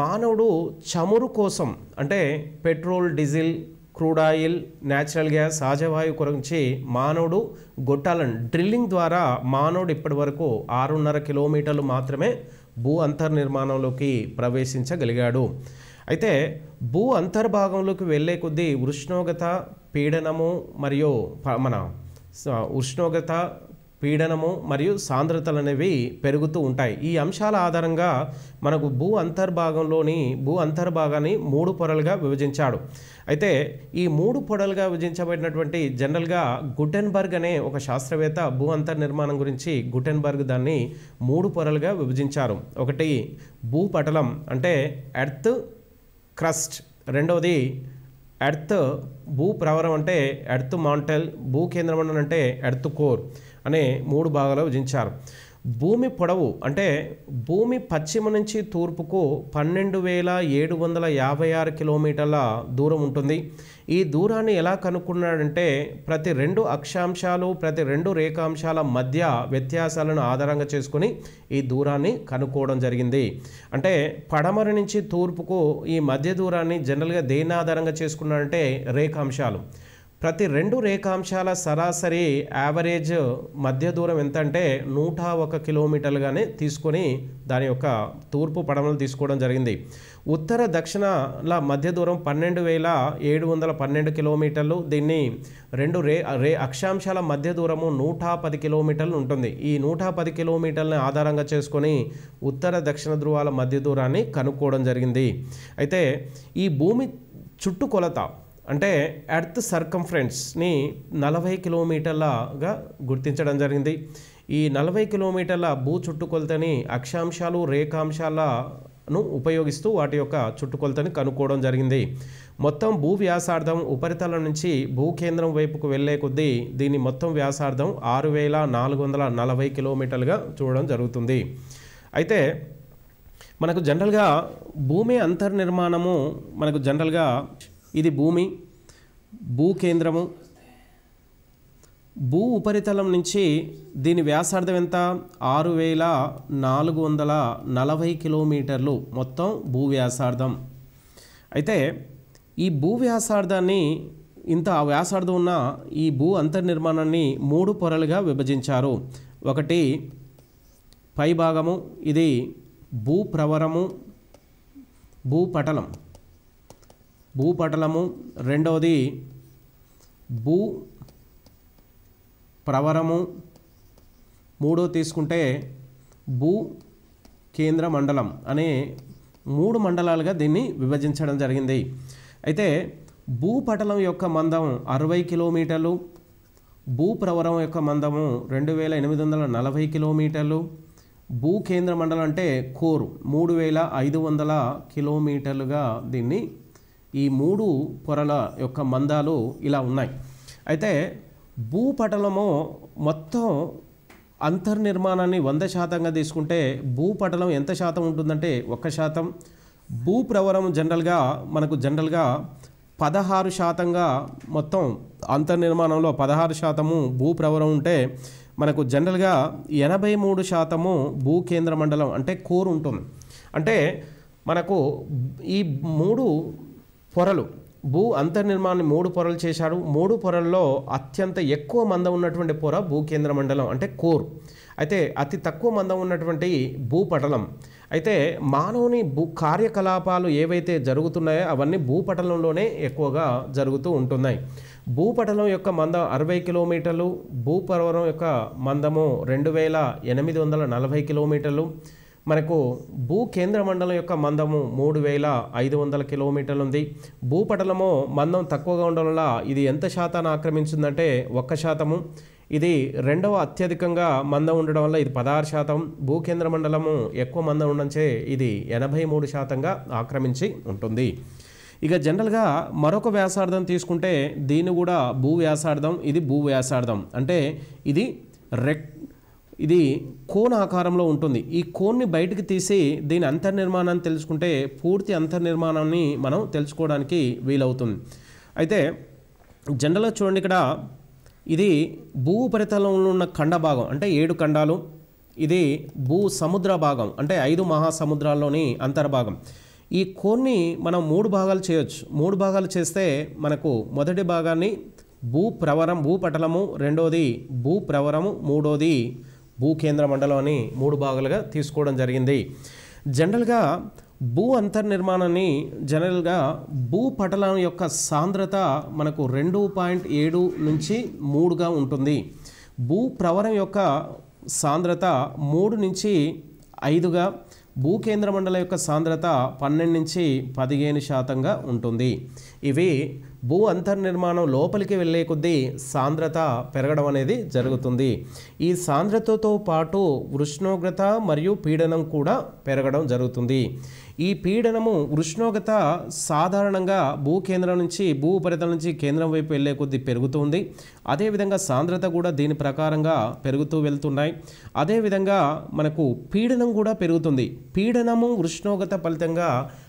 మానవుడు చమురు కోసం అంటే petrol diesel crude oil natural gas సహజవాయువు గురించి మానవుడు గొట్టాలను డ్రిల్లింగ్ ద్వారా మానవుడు ఇప్పటి వరకు ఆరున్నర కిలోమీటర్లు మాత్రమే భూ అంతర్నిర్మాణంలోకి ప్రవేశించగలిగాడు. అయితే భూ అంతర్భాగంలోకి వెళ్ళే కొద్దీ ఉష్ణోగ్రత పీడనము మరియు ప- మన స- ఉష్ణోగ్రత పీడనము మరియు సాంద్రతలు అనేవి పెరుగుతూ ఉంటాయి. ఈ అంశాల ఆధారంగా మనకు భూ అంతర్భాగంలోని భూ అంతర్భాగాన్ని మూడు పొరలుగా విభజించాడు. అయితే ఈ మూడు పొరలుగా విభజించబడినటువంటి జనరల్గా గుటెన్బర్గ్ అనే ఒక శాస్త్రవేత్త భూ అంతర్నిర్మాణం గురించి గుటెన్బర్గ్ దాన్ని మూడు పొరలుగా విభజించారు. ఒకటి భూపటలం అంటే ఎర్త్ క్రస్ట్ రెండవది ఎర్త్ భూ ప్రవరం అంటే ఎర్త్ మాంటెల్ భూ కేంద్రమండలం అంటే ఎర్త్ కోర్. అనే మూడు భాగాలు విభజించారు. భూమి పొడవు అంటే భూమి పశ్చిమ నుంచి తూర్పుకు పన్నెండు వేల ఏడు వందల యాభై ఆరు కిలోమీటర్ల దూరం ఉంటుంది. ఈ దూరాన్ని ఎలా కనుక్కున్నాడంటే ప్రతి రెండు అక్షాంశాలు ప్రతి రెండు రేఖాంశాల మధ్య వ్యత్యాసాలను ఆధారంగా చేసుకుని ఈ దూరాన్ని కనుక్కోవడం జరిగింది. అంటే పడమర నుంచి తూర్పుకు ఈ మధ్య దూరాన్ని జనరల్గా దేని ఆధారంగా చేసుకున్నాడంటే రేఖాంశాలు. ప్రతి రెండు రేఖాంశాల సరాసరి యావరేజ్ మధ్య దూరం ఎంత అంటే నూట ఒక కిలోమీటర్లుగానే తీసుకొని దాని యొక్క తూర్పు పడమలు తీసుకోవడం జరిగింది. ఉత్తర దక్షిణల మధ్య దూరం పన్నెండు వేల ఏడు వందల పన్నెండు కిలోమీటర్లు. దీన్ని రెండు రే రే అక్షాంశాల మధ్య దూరము నూట పది కిలోమీటర్లు ఉంటుంది. ఈ నూట పది కిలోమీటర్లని ఆధారంగా చేసుకొని ఉత్తర దక్షిణ ధ్రువాల మధ్య దూరాన్ని కనుక్కోవడం జరిగింది. అయితే ఈ భూమి చుట్టుకొలత అంటే ఎర్త్ సర్కంఫరెన్స్ని నలభై కిలోమీటర్లగా గుర్తించడం జరిగింది. ఈ నలభై కిలోమీటర్ల భూ చుట్టుకొలతని అక్షాంశాలు రేఖాంశాలను ఉపయోగిస్తూ వాటి యొక్క చుట్టుకొలతని కనుక్కోవడం జరిగింది. మొత్తం భూ వ్యాసార్థం ఉపరితలం నుంచి భూ కేంద్రం వైపుకు వెళ్ళే కొద్దీ దీని మొత్తం వ్యాసార్థం ఆరు వేల నాలుగు వందల నలభై కిలోమీటర్లుగా చూడడం జరుగుతుంది. అయితే మనకు జనరల్గా భూమి అంతర్నిర్మాణము మనకు జనరల్గా ఇది భూమి భూ కేంద్రము. భూ ఉపరితలం నుంచి దీని వ్యాసార్థం ఎంత? ఆరు వేల నాలుగు వందల నలభై కిలోమీటర్లు మొత్తం భూ వ్యాసార్థం. అయితే ఈ భూ వ్యాసార్థాన్ని ఇంత వ్యాసార్థం ఉన్న ఈ భూ అంతర్నిర్మాణాన్ని మూడు పొరలుగా విభజించారు. ఒకటి పై భాగము ఇది భూప్రవరము భూపటలం భూపటలము రెండవది భూ ప్రవరము. మూడో తీసుకుంటే భూ కేంద్ర మండలం అనే మూడు మండలాలుగా దీన్ని విభజించడం జరిగింది. అయితే భూపటలం యొక్క మందం అరవై కిలోమీటర్లు భూప్రవరం యొక్క మందము రెండు వేల ఎనిమిది వందల నలభై కిలోమీటర్లు భూ కేంద్ర మండలం అంటే కోర్ మూడు వేల ఐదు వందల కిలోమీటర్లుగా దీన్ని ఈ మూడు పొరల యొక్క మందాలు ఇలా ఉన్నాయి. అయితే భూపటలము మొత్తం అంతర్నిర్మాణాన్ని వంద శాతంగా తీసుకుంటే భూపటలం ఎంత శాతం ఉంటుందంటే ఒక్క శాతం. భూప్రవరం జనరల్గా మనకు జనరల్గా పదహారు శాతంగా మొత్తం అంతర్నిర్మాణంలో పదహారు శాతము భూప్రవరం ఉంటే మనకు జనరల్గా ఎనభై మూడు శాతము భూకేంద్ర మండలం అంటే కోర్ ఉంటుంది అంటే మనకు ఈ మూడు పొరలు. భూ అంతర్నిర్మాణాన్ని మూడు పొరలు చేశారు. మూడు పొరల్లో అత్యంత ఎక్కువ మందం ఉన్నటువంటి పొర భూకేంద్ర మండలం అంటే కోర్. అయితే అతి తక్కువ మందం ఉన్నటువంటి భూపటలం అయితే మానవుని భూ కార్యకలాపాలు ఏవైతే జరుగుతున్నాయో అవన్నీ భూపటలంలోనే ఎక్కువగా జరుగుతూ ఉంటున్నాయి. భూపటలం యొక్క మందం అరవై కిలోమీటర్లు భూపర్వతం యొక్క మందము రెండు వేల ఎనిమిది వందల నలభై కిలోమీటర్లు మనకు భూ కేంద్ర మండలం యొక్క మందము మూడు వేల ఐదు వందల కిలోమీటర్లు ఉంది భూపటలము మందం తక్కువగా ఉండడం వల్ల ఇది ఎంత శాతాన్ని ఆక్రమించిందంటే ఒక్క శాతము. ఇది రెండవ అత్యధికంగా మందం ఉండడం వల్ల ఇది పదహారు శాతం. భూ కేంద్ర మండలము ఎక్కువ మందం ఉండడంచే ఇది ఎనభై మూడు శాతంగా ఆక్రమించి ఉంటుంది. ఇక జనరల్గా మరొక వ్యాసార్థం తీసుకుంటే దీన్ని కూడా భూ వ్యాసార్థం ఇది భూ వ్యాసార్థం. అంటే ఇది రెక్ ఇది కోన్ ఆకారంలో ఉంటుంది. ఈ కోన్ని బయటకు తీసి దీని అంతర్నిర్మాణాన్ని తెలుసుకుంటే పూర్తి అంతర్నిర్మాణాన్ని మనం తెలుసుకోవడానికి వీలవుతుంది. అయితే జనరల్గా చూడండి ఇక్కడ ఇది భూ ఉపరితలంలో ఉన్న ఖండ భాగం అంటే ఏడు ఖండాలు. ఇది భూ సముద్ర భాగం అంటే ఐదు మహాసముద్రాల్లోని అంతర్భాగం ఈ కోన్ని మనం మూడు భాగాలు చేయొచ్చు. మూడు భాగాలు చేస్తే మనకు మొదటి భాగాన్ని భూ ప్రవరం భూపటలము రెండోది భూ ప్రవరము మూడోది భూ కేంద్ర మండలం అని మూడు భాగాలుగా తీసుకోవడం జరిగింది. జనరల్గా భూ అంతర్నిర్మాణాన్ని జనరల్గా భూపటలం యొక్క సాంద్రత మనకు రెండు పాయింట్ ఏడు నుంచి మూడుగా ఉంటుంది. భూ ప్రవరం యొక్క సాంద్రత మూడు నుంచి ఐదుగా భూకేంద్ర మండలం యొక్క సాంద్రత పన్నెండు నుంచి పదిహేను శాతంగా ఉంటుంది. ఇవి భూ అంతర్నిర్మాణం లోపలికి వెళ్ళే కొద్దీ సాంద్రత పెరగడం అనేది జరుగుతుంది. ఈ సాంద్రతతో పాటు ఉష్ణోగ్రత మరియు పీడనం కూడా పెరగడం జరుగుతుంది. ఈ పీడనము ఉష్ణోగ్రత సాధారణంగా భూకేంద్రం నుంచి భూ ఉపరితలం నుంచి కేంద్రం వైపు వెళ్ళే కొద్దీ పెరుగుతుంది. అదేవిధంగా సాంద్రత కూడా దీని ప్రకారంగా పెరుగుతూ వెళ్తున్నాయి. అదేవిధంగా మనకు పీడనం కూడా పెరుగుతుంది. పీడనము ఉష్ణోగ్రత ఫలితంగా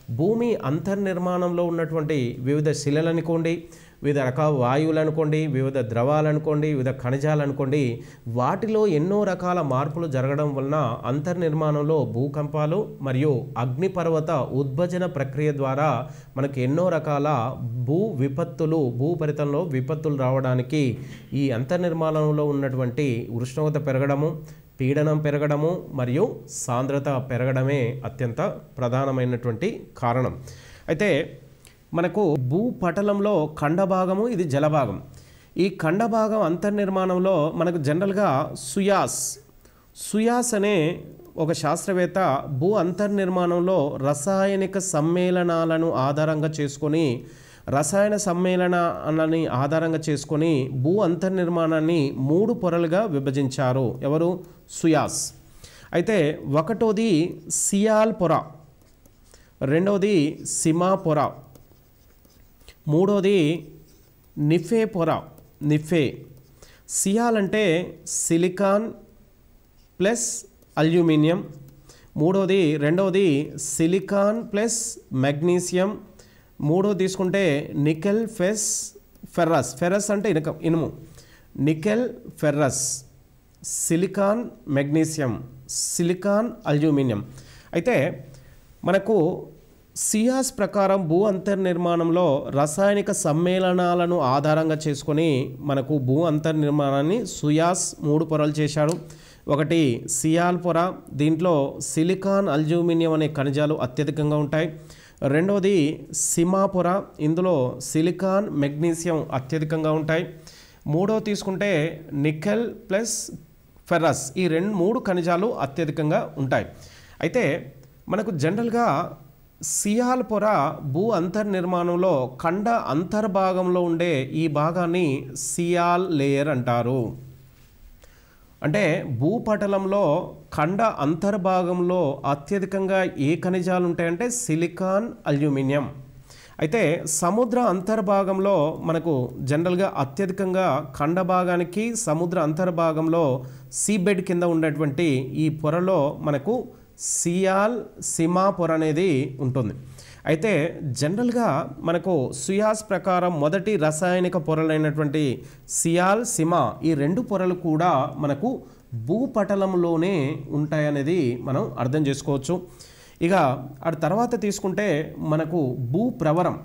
భూమి అంతర్నిర్మాణంలో ఉన్నటువంటి వివిధ శిలలు అనుకోండి వివిధ రకాల వాయువులు అనుకోండి వివిధ ద్రవాలు అనుకోండి వివిధ ఖనిజాలు అనుకోండి వాటిలో ఎన్నో రకాల మార్పులు జరగడం వలన అంతర్నిర్మాణంలో భూకంపాలు మరియు అగ్నిపర్వత ఉద్భజన ప్రక్రియ ద్వారా మనకు ఎన్నో రకాల భూ విపత్తులు భూపరితంలో విపత్తులు రావడానికి ఈ అంతర్నిర్మాణంలో ఉన్నటువంటి ఉష్ణోగ్రత పెరగడము పీడనం పెరగడము మరియు సాంద్రత పెరగడమే అత్యంత ప్రధానమైనటువంటి కారణం. అయితే మనకు భూపటలంలో ఖండభాగము ఇది జలభాగం. ఈ ఖండభాగం అంతర్నిర్మాణంలో మనకు జనరల్గా సుయాస్. సుయాస్ అనే ఒక శాస్త్రవేత్త భూ అంతర్నిర్మాణంలో రసాయనిక సమ్మేళనాలను ఆధారంగా చేసుకొని రసాయన సమ్మేళనాలని ఆధారంగా చేసుకొని భూ అంతర్నిర్మాణాన్ని మూడు పొరలుగా విభజించారు. ఎవరు? సుయాస్. అయితే ఒకటోది సియాల్ పొర రెండవది సిమా పొర. మూడోది నిఫే పొర నిఫే. సియాల్ అంటే సిలికాన్ ప్లస్ అల్యూమినియం. మూడోది రెండవది సిలికాన్ ప్లస్ మెగ్నీషియం మూడోది తీసుకుంటే నికెల్ ఫెస్ ఫెర్రస్. ఫెర్రస్ అంటే ఇనక ఇనుము. Nickel ferrous silicon magnesium silicon aluminium. అయితే మనకు సియాస్ ప్రకారం భూ అంతర్నిర్మాణంలో రసాయనిక సమ్మేళనాలను ఆధారంగా చేసుకొని మనకు భూ అంతర్నిర్మాణాన్ని సుయాస్ మూడు పొరలు చేశాడు. ఒకటి సియాల్ పొర దీంట్లో సిలికాన్ అల్యూమినియం అనే ఖనిజాలు అత్యధికంగా ఉంటాయి. రెండవది సిమా పొర ఇందులో సిలికాన్ మెగ్నీషియం అత్యధికంగా ఉంటాయి. మూడో తీసుకుంటే నికెల్ ప్లస్ ఫెర్రస్ ఈ రెండు మూడు ఖనిజాలు అత్యధికంగా ఉంటాయి. అయితే మనకు జనరల్గా సియాల్ పొర భూ అంతర్నిర్మాణంలో ఖండ అంతర్భాగంలో ఉండే ఈ భాగాన్ని సియాల్ లేయర్ అంటారు. అంటే భూపటలంలో ఖండ అంతర్భాగంలో అత్యధికంగా ఏ ఖనిజాలు ఉంటాయంటే సిలికాన్ అల్యూమినియం. అయితే సముద్ర అంతర్భాగంలో మనకు జనరల్గా అత్యధికంగా ఖండ భాగానికి సముద్ర అంతర్భాగంలో సీబెడ్ కింద ఉన్నటువంటి ఈ పొరలో మనకు సియాల్ సిమా పొర అనేది ఉంటుంది. అయితే జనరల్గా మనకు సుయాస్ ప్రకారం మొదటి రసాయనిక పొరలైనటువంటి సియాల్ సిమా ఈ రెండు పొరలు కూడా మనకు భూపటలంలోనే ఉంటాయనేది మనం అర్థం చేసుకోవచ్చు. ఇక అటు తర్వాత తీసుకుంటే మనకు భూప్రవరం.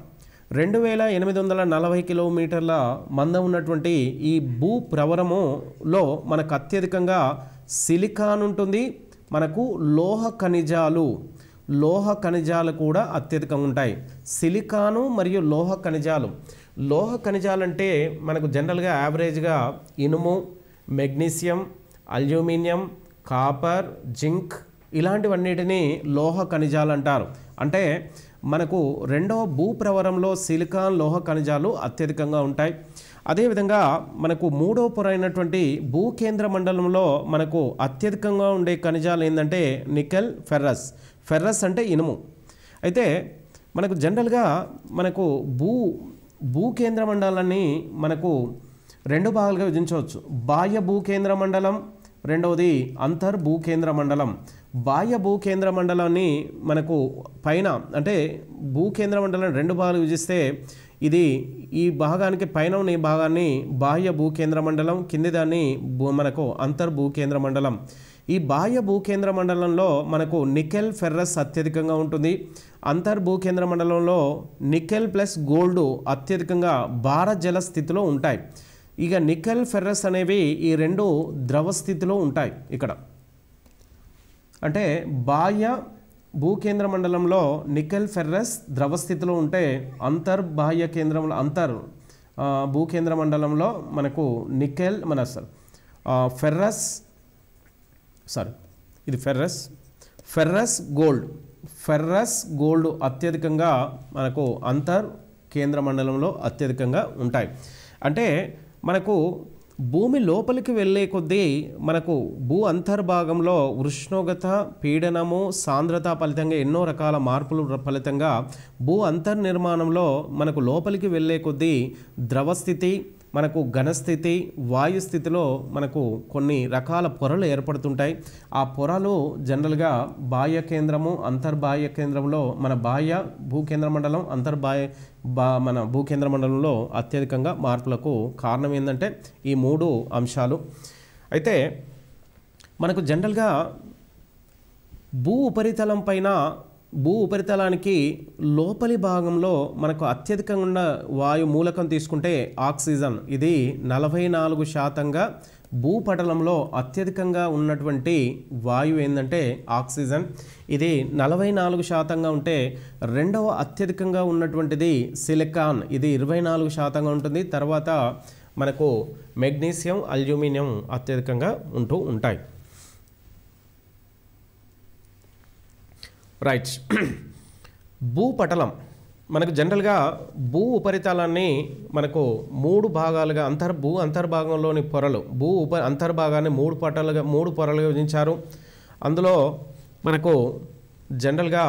రెండు వేల ఎనిమిది వందల నలభై కిలోమీటర్ల మందం ఉన్నటువంటి ఈ భూప్రవరములో మనకు అత్యధికంగా సిలికాన్ ఉంటుంది. మనకు లోహ ఖనిజాలు లోహ ఖనిజాలు కూడా అత్యధికంగా ఉంటాయి. సిలికాను మరియు లోహ ఖనిజాలు. లోహ ఖనిజాలు అంటే మనకు జనరల్గా యావరేజ్గా ఇనుము మెగ్నీషియం అల్యూమినియం కాపర్ జింక్ ఇలాంటివన్నిటిని లోహ ఖనిజాలు అంటారు. అంటే మనకు రెండవ భూప్రవరంలో సిలికాన్ లోహ ఖనిజాలు అత్యధికంగా ఉంటాయి. అదేవిధంగా మనకు మూడో పొర అయినటువంటి భూకేంద్ర మండలంలో మనకు అత్యధికంగా ఉండే ఖనిజాలు ఏంటంటే నికెల్ ఫెర్రస్. ఫెర్రస్ అంటే ఇనుము. అయితే మనకు జనరల్గా మనకు భూ భూకేంద్ర మండలాన్ని మనకు రెండు భాగాలుగా విభజించవచ్చు. బాహ్య భూకేంద్ర మండలం రెండవది అంతర్ భూకేంద్ర మండలం బాహ్య భూకేంద్ర మండలాన్ని మనకు పైన అంటే భూకేంద్ర మండలం రెండు భాగాలు విభజిస్తే ఇది ఈ భాగానికి పైన ఉన్న ఈ భాగాన్ని బాహ్య భూకేంద్ర మండలం కింది దాన్ని భూ- మనకు అంతర్భూకేంద్ర మండలం ఈ బాహ్య భూకేంద్ర మండలంలో మనకు నికెల్ ఫెర్రస్ అత్యధికంగా ఉంటుంది. అంతర్భూకేంద్ర మండలంలో నికెల్ ప్లస్ గోల్డ్ అత్యధికంగా భారజల స్థితిలో ఉంటాయి. ఇక నికెల్ ఫెర్రస్ అనేవి ఈ రెండు ద్రవ స్థితిలో ఉంటాయి ఇక్కడ. అంటే బాహ్య భూకేంద్ర మండలంలో నికెల్ ఫెర్రస్ ద్రవ స్థితిలో ఉంటే అంతర్ బాహ్య కేంద్రంలో అంతర్ భూకేంద్ర మండలంలో మనకు నికెల్ మన సార్ ఫెర్రస్ సారీ ఇది ferrous ferrous gold ferrous gold అత్యధికంగా మనకు అంతర్ కేంద్ర మండలంలో అత్యధికంగా ఉంటాయి. అంటే మనకు భూమి లోపలికి వెళ్ళే కొద్దీ మనకు భూ అంతర్భాగంలో ఉష్ణోగ్రత పీడనము సాంద్రత ఫలితంగా ఎన్నో రకాల మార్పులు ఫలితంగా భూ అంతర్నిర్మాణంలో మనకు లోపలికి వెళ్ళే కొద్దీ ద్రవస్థితి మనకు ఘనస్థితి వాయు స్థితిలో మనకు కొన్ని రకాల పొరలు ఏర్పడుతుంటాయి. ఆ పొరలు జనరల్గా బాహ్య కేంద్రము అంతర్బాహ్య కేంద్రంలో మన బాహ్య భూకేంద్ర మండలం అంతర్బాహ్య బా మన భూకేంద్ర మండలంలో అత్యధికంగా మార్పులకు కారణం ఏంటంటే ఈ మూడు అంశాలు. అయితే మనకు జనరల్గా భూ ఉపరితలం పైన భూ ఉపరితలానికి లోపలి భాగంలో మనకు అత్యధికంగా ఉన్న వాయు మూలకం తీసుకుంటే ఆక్సిజన్. ఇది నలభై నాలుగు శాతంగా భూపటలంలో అత్యధికంగా ఉన్నటువంటి వాయువు ఏంటంటే ఆక్సిజన్. ఇది నలభై నాలుగు శాతంగా ఉంటే రెండవ అత్యధికంగా ఉన్నటువంటిది సిలికాన్. ఇది ఇరవై నాలుగు శాతంగా ఉంటుంది. తర్వాత మనకు మెగ్నీషియం అల్యూమినియం అత్యధికంగా ఉంటూ ఉంటాయి. రైట్ భూపటలం. మనకు జనరల్గా భూ ఉపరితలాన్ని మనకు మూడు భాగాలుగా అంతర్ భూ అంతర్భాగంలోని పొరలు భూ ఉప అంతర్భాగాన్ని మూడు పటలుగా మూడు పొరలుగా విభజించారు. అందులో మనకు జనరల్గా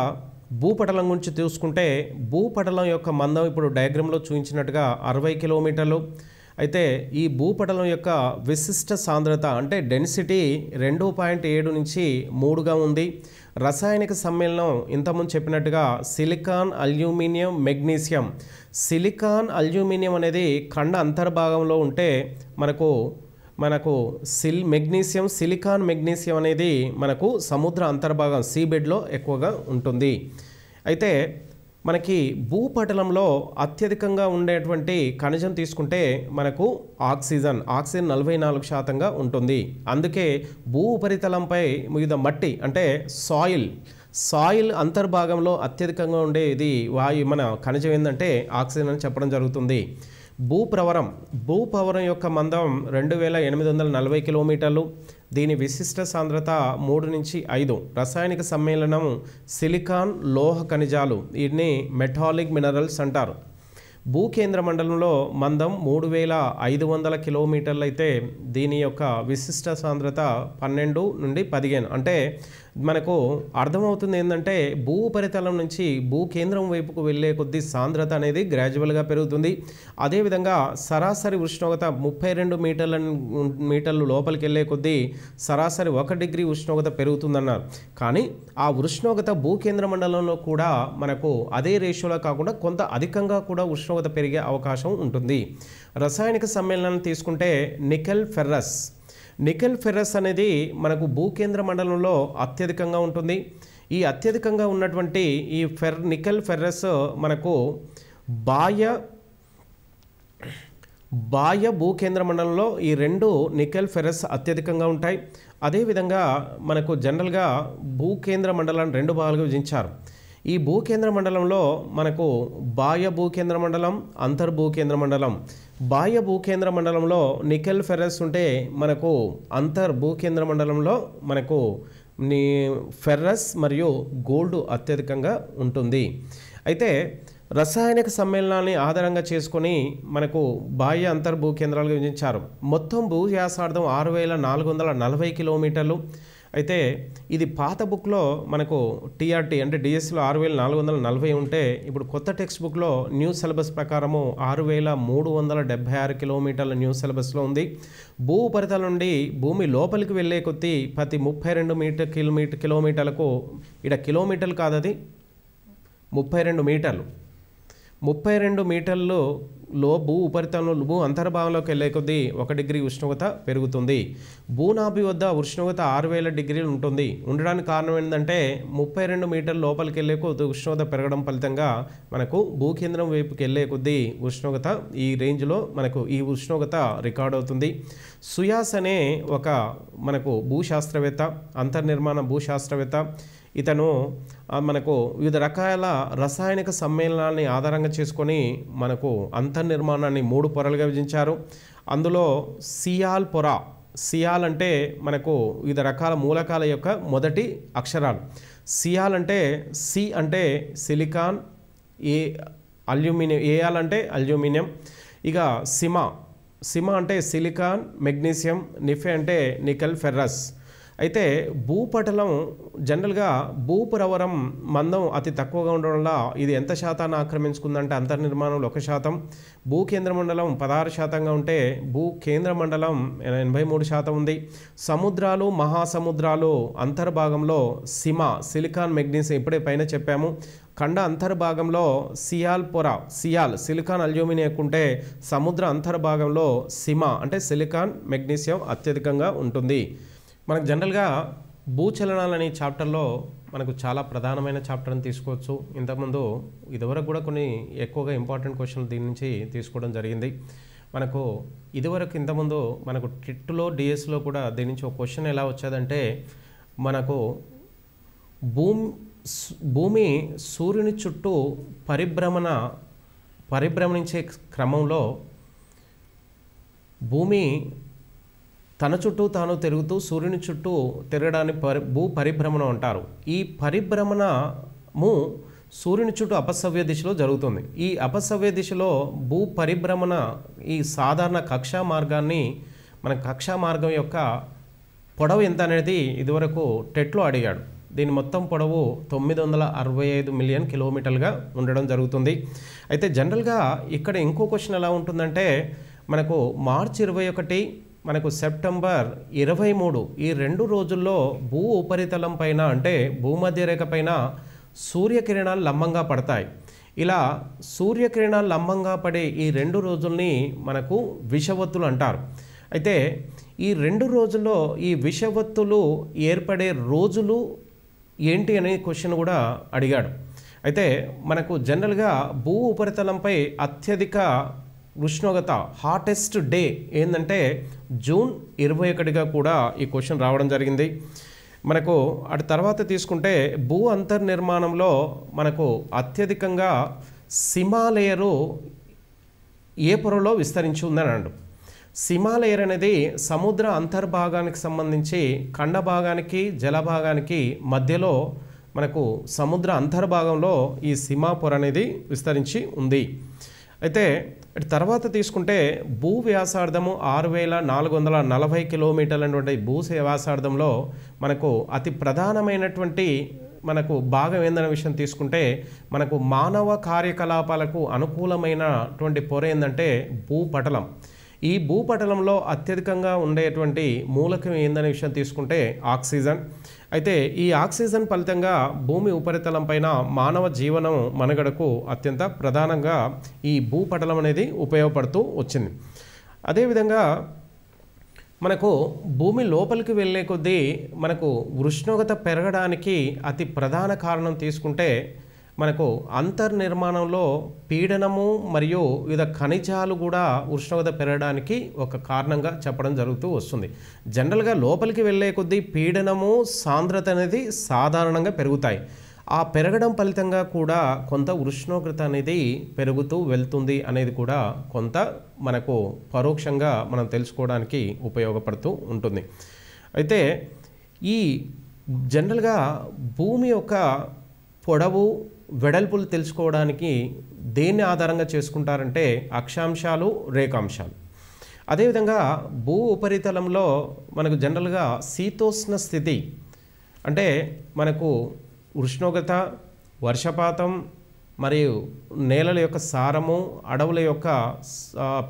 భూపటలం గురించి చూసుకుంటే భూపటలం యొక్క మందం ఇప్పుడు డయాగ్రామ్లో చూపించినట్టుగా అరవై కిలోమీటర్లు. అయితే ఈ భూపటలం యొక్క విశిష్ట సాంద్రత అంటే డెన్సిటీ రెండు పాయింట్ ఏడు నుంచి మూడుగా ఉంది. రసాయనిక సమ్మేళనం ఇంతకుముందు చెప్పినట్టుగా silicon aluminium magnesium. Silicon aluminium అనేది ఖండ అంతర్భాగంలో ఉంటే మనకు మనకు సిల్ మెగ్నీషియం సిలికాన్ మెగ్నీషియం అనేది మనకు సముద్ర అంతర్భాగం సీబెడ్లో ఎక్కువగా ఉంటుంది. అయితే మనకి భూపటలంలో అత్యధికంగా ఉండేటువంటి ఖనిజం తీసుకుంటే మనకు ఆక్సిజన్ ఆక్సిజన్ నలభై నాలుగు శాతంగా ఉంటుంది. అందుకే భూ ఉపరితలంపై వివిధ మట్టి అంటే సాయిల్ సాయిల్ అంతర్భాగంలో అత్యధికంగా ఉండేది వాయు మన ఖనిజం ఏంటంటే ఆక్సిజన్ అని చెప్పడం జరుగుతుంది. భూప్రవరం భూప్రవరం యొక్క మందం రెండు వేల ఎనిమిది వందల నలభై కిలోమీటర్లు దీని విశిష్ట సాంద్రత మూడు నుంచి ఐదు. రసాయనిక సమ్మేళనం సిలికాన్ లోహ ఖనిజాలు వీటిని మెటాలిక్ మినరల్స్ అంటారు. భూకేంద్ర మండలంలో మందం మూడు వేల ఐదు వందల కిలోమీటర్లు అయితే దీని యొక్క విశిష్ట సాంద్రత పన్నెండు నుండి పదిహేను. అంటే మనకు అర్థమవుతుంది ఏంటంటే భూ ఉపరితలం నుంచి భూ కేంద్రం వైపుకు వెళ్ళే కొద్దీ సాంద్రత అనేది గ్రాడ్యువల్గా పెరుగుతుంది. అదేవిధంగా సరాసరి ఉష్ణోగ్రత ముప్పై రెండు మీటర్ల మీటర్లు లోపలికి వెళ్ళే కొద్దీ సరాసరి ఒక డిగ్రీ ఉష్ణోగ్రత పెరుగుతుందన్నారు. కానీ ఆ ఉష్ణోగ్రత భూకేంద్ర మండలంలో కూడా మనకు అదే రేషియోలో కాకుండా కొంత అధికంగా కూడా ఉష్ణోగ్రత పెరిగే అవకాశం ఉంటుంది. రసాయనిక సమ్మేళనాన్ని తీసుకుంటే నికెల్ ఫెర్రస్ నికెల్ ఫెర్రస్ అనేది మనకు భూకేంద్ర మండలంలో అత్యధికంగా ఉంటుంది. ఈ అత్యధికంగా ఉన్నటువంటి ఈ ఫెర్ నికెల్ ఫెర్రస్ మనకు బాహ్య బాహ్య భూకేంద్ర మండలంలో ఈ రెండు నికెల్ ఫెర్రస్ అత్యధికంగా ఉంటాయి. అదేవిధంగా మనకు జనరల్గా భూకేంద్ర మండలాన్ని రెండు భాగాలుగా విభజించారు. ఈ భూకేంద్ర మండలంలో మనకు బాహ్య భూకేంద్ర మండలం అంతర్భూకేంద్ర మండలం బాహ్య భూకేంద్ర మండలంలో నికెల్ ఫెర్రస్ ఉంటే మనకు అంతర్ భూకేంద్ర మండలంలో మనకు నీ ఫెర్రస్ మరియు గోల్డ్ అత్యధికంగా ఉంటుంది. అయితే రసాయనిక సమ్మేళనాన్ని ఆధారంగా చేసుకొని మనకు బాహ్య అంతర్భూ కేంద్రాలుగా విభజించారు మొత్తం భూ వ్యాసార్థం ఆరు వేల నాలుగు వందల నలభై కిలోమీటర్లు అయితే ఇది పాత బుక్లో మనకు టీఆర్టీ అంటే డిఎస్సిలో ఆరు వేల నాలుగు వందల నలభై ఉంటే ఇప్పుడు కొత్త టెక్స్ట్ బుక్లో న్యూ సిలబస్ ప్రకారము ఆరు వేల మూడు వందల డెబ్బై ఆరు కిలోమీటర్ల న్యూ సిలబస్లో ఉంది. భూ ఉపరితల నుండి భూమి లోపలికి వెళ్ళే కొద్దీ ప్రతి ముప్పై రెండు మీటర్ కిలోమీటర్ కిలోమీటర్లకు ఇక్కడ కిలోమీటర్లు కాదు అది ముప్పై రెండు మీటర్లు. ముప్పై రెండు మీటర్లు లో భూ ఉపరితలంలో భూ అంతర్భావంలోకి వెళ్ళే కొద్దీ ఒక డిగ్రీ ఉష్ణోగ్రత పెరుగుతుంది. భూనాభి వద్ద ఉష్ణోగ్రత ఆరు వేల డిగ్రీలు ఉంటుంది. ఉండడానికి కారణం ఏంటంటే ముప్పై రెండు మీటర్ల లోపలికి వెళ్ళే కొద్ది ఉష్ణోగ్రత పెరగడం ఫలితంగా మనకు భూకేంద్రం వైపుకి వెళ్ళే కొద్దీ ఉష్ణోగ్రత ఈ రేంజ్లో మనకు ఈ ఉష్ణోగ్రత రికార్డ్ అవుతుంది. సుయాస్ అనే ఒక మనకు భూశాస్త్రవేత్త అంతర్నిర్మాణ భూశాస్త్రవేత్త ఇతను మనకు వివిధ రకాల రసాయనిక సమ్మేళనాన్ని ఆధారంగా చేసుకొని మనకు అంతర్నిర్మాణాన్ని మూడు పొరలుగా విభజించారు. అందులో సియాల్ పొర సియాల్ అంటే మనకు వివిధ రకాల మూలకాల యొక్క మొదటి అక్షరాలు. సియాల్ అంటే సి అంటే సిలికాన్ ఏ అల్యూమినియం ఏఆల్ అంటే అల్యూమినియం. ఇక సిమా సిమా అంటే సిలికాన్ మెగ్నీషియం నిఫే అంటే నికెల్ ఫెర్రస్. అయితే భూపటలం జనరల్గా భూపురవరం మందం అతి తక్కువగా ఉండడం వల్ల ఇది ఎంత శాతాన్ని ఆక్రమించుకుందంటే అంతర్నిర్మాణంలో ఒక శాతం భూ కేంద్ర మండలం పదహారు శాతంగా ఉంటే భూ కేంద్ర మండలం ఎనభై మూడు శాతం ఉంది. సముద్రాలు మహాసముద్రాలు అంతర్భాగంలో సిమా సిలికాన్ మెగ్నీషియం ఇప్పుడే పైన చెప్పాము. ఖండ అంతర్భాగంలో సియాల్ పొర సియాల్ సిలికాన్ అల్యూమినియం ఎక్కుంటే సముద్ర అంతర్భాగంలో సిమా అంటే సిలికాన్ మెగ్నీషియం అత్యధికంగా ఉంటుంది. మనకు జనరల్గా భూచలనాలు అనే చాప్టర్లో మనకు చాలా ప్రధానమైన చాప్టర్ అని తీసుకోవచ్చు. ఇంతకుముందు ఇదివరకు కూడా కొన్ని ఎక్కువగా ఇంపార్టెంట్ క్వశ్చన్లు దీని నుంచి తీసుకోవడం జరిగింది. మనకు ఇదివరకు ఇంతకుముందు మనకు టిట్లో డిఎస్లో కూడా దీని నుంచి ఒక క్వశ్చన్ ఎలా వచ్చేదంటే మనకు భూమి భూమి సూర్యుని చుట్టూ పరిభ్రమణ పరిభ్రమణించే క్రమంలో భూమి తన చుట్టూ తాను తిరుగుతూ సూర్యుని చుట్టూ తిరగడాన్ని పరి భూ పరిభ్రమణం అంటారు. ఈ పరిభ్రమణము సూర్యుని చుట్టూ అపసవ్య దిశలో జరుగుతుంది. ఈ అపసవ్య దిశలో భూ పరిభ్రమణ ఈ సాధారణ కక్షా మార్గాన్ని మన కక్షా మార్గం యొక్క పొడవు ఎంత అనేది ఇదివరకు టెట్లో అడిగాడు. దీని మొత్తం పొడవు తొమ్మిది వందల అరవై ఐదు మిలియన్ కిలోమీటర్లుగా ఉండడం జరుగుతుంది. అయితే జనరల్గా ఇక్కడ ఇంకో క్వశ్చన్ ఎలా ఉంటుందంటే మనకు మార్చ్ ఇరవై ఒకటి మనకు సెప్టెంబర్ ఇరవై మూడు ఈ రెండు రోజుల్లో భూ ఉపరితలం పైన అంటే భూమధ్యరేఖ పైన సూర్యకిరణాలు లంబంగా పడతాయి. ఇలా సూర్యకిరణాలు లంబంగా పడే ఈ రెండు రోజుల్ని మనకు విషవత్తులు అంటారు. అయితే ఈ రెండు రోజుల్లో ఈ విషవత్తులు ఏర్పడే రోజులు ఏంటి అనే క్వశ్చన్ కూడా అడిగాడు. అయితే మనకు జనరల్గా భూ ఉపరితలంపై అత్యధిక ఉష్ణోగ్రత హాటెస్ట్ డే ఏంటంటే జూన్ ఇరవై ఒకటిగా కూడా ఈ క్వశ్చన్ రావడం జరిగింది. మనకు అటు తర్వాత తీసుకుంటే భూ అంతర్నిర్మాణంలో మనకు అత్యధికంగా సిమాలేయరు ఏ పొరలో విస్తరించి ఉందని అండు సిమాలేయర్ అనేది సముద్ర అంతర్భాగానికి సంబంధించి ఖండ భాగానికి జలభాగానికి మధ్యలో మనకు సముద్ర అంతర్భాగంలో ఈ సిమా పొర అనేది విస్తరించి ఉంది. అయితే తర్వాత తీసుకుంటే భూ వ్యాసార్థము ఆరు వేల నాలుగు వందల నలభై కిలోమీటర్లటువంటి భూ వ్యాసార్థంలో మనకు అతి ప్రధానమైనటువంటి మనకు భాగం ఏందన్న విషయం తీసుకుంటే మనకు మానవ కార్యకలాపాలకు అనుకూలమైనటువంటి పొర ఏంటంటే భూపటలం. ఈ భూపటలంలో అత్యధికంగా ఉండేటువంటి మూలకం ఏందనే విషయం తీసుకుంటే ఆక్సిజన్ అయితే ఈ ఆక్సిజన్ ఫలితంగా భూమి ఉపరితలం పైన మానవ జీవనం మనుగడకు అత్యంత ప్రధానంగా ఈ భూపటలం అనేది ఉపయోగపడుతూ వచ్చింది. అదేవిధంగా మనకు భూమి లోపలికి వెళ్ళే కొద్దీ మనకు ఉష్ణోగ్రత పెరగడానికి అతి ప్రధాన కారణం తీసుకుంటే మనకు అంతర్నిర్మాణంలో పీడనము మరియు వివిధ ఖనిజాలు కూడా ఉష్ణోగ్రత పెరగడానికి ఒక కారణంగా చెప్పడం జరుగుతూ వస్తుంది. జనరల్గా లోపలికి వెళ్ళే కొద్దీ పీడనము సాంద్రత అనేది సాధారణంగా పెరుగుతాయి. ఆ పెరగడం ఫలితంగా కూడా కొంత ఉష్ణోగ్రత అనేది పెరుగుతూ వెళ్తుంది అనేది కూడా కొంత మనకు పరోక్షంగా మనం తెలుసుకోవడానికి ఉపయోగపడుతూ ఉంటుంది. అయితే ఈ జనరల్గా భూమి యొక్క పొడవు వెడల్పులు తెలుసుకోవడానికి దేన్ని ఆధారంగా చేసుకుంటారంటే అక్షాంశాలు రేఖాంశాలు. అదేవిధంగా భూ ఉపరితలంలో మనకు జనరల్గా శీతోష్ణ స్థితి అంటే మనకు ఉష్ణోగ్రత వర్షపాతం మరియు నేలల యొక్క సారము అడవుల యొక్క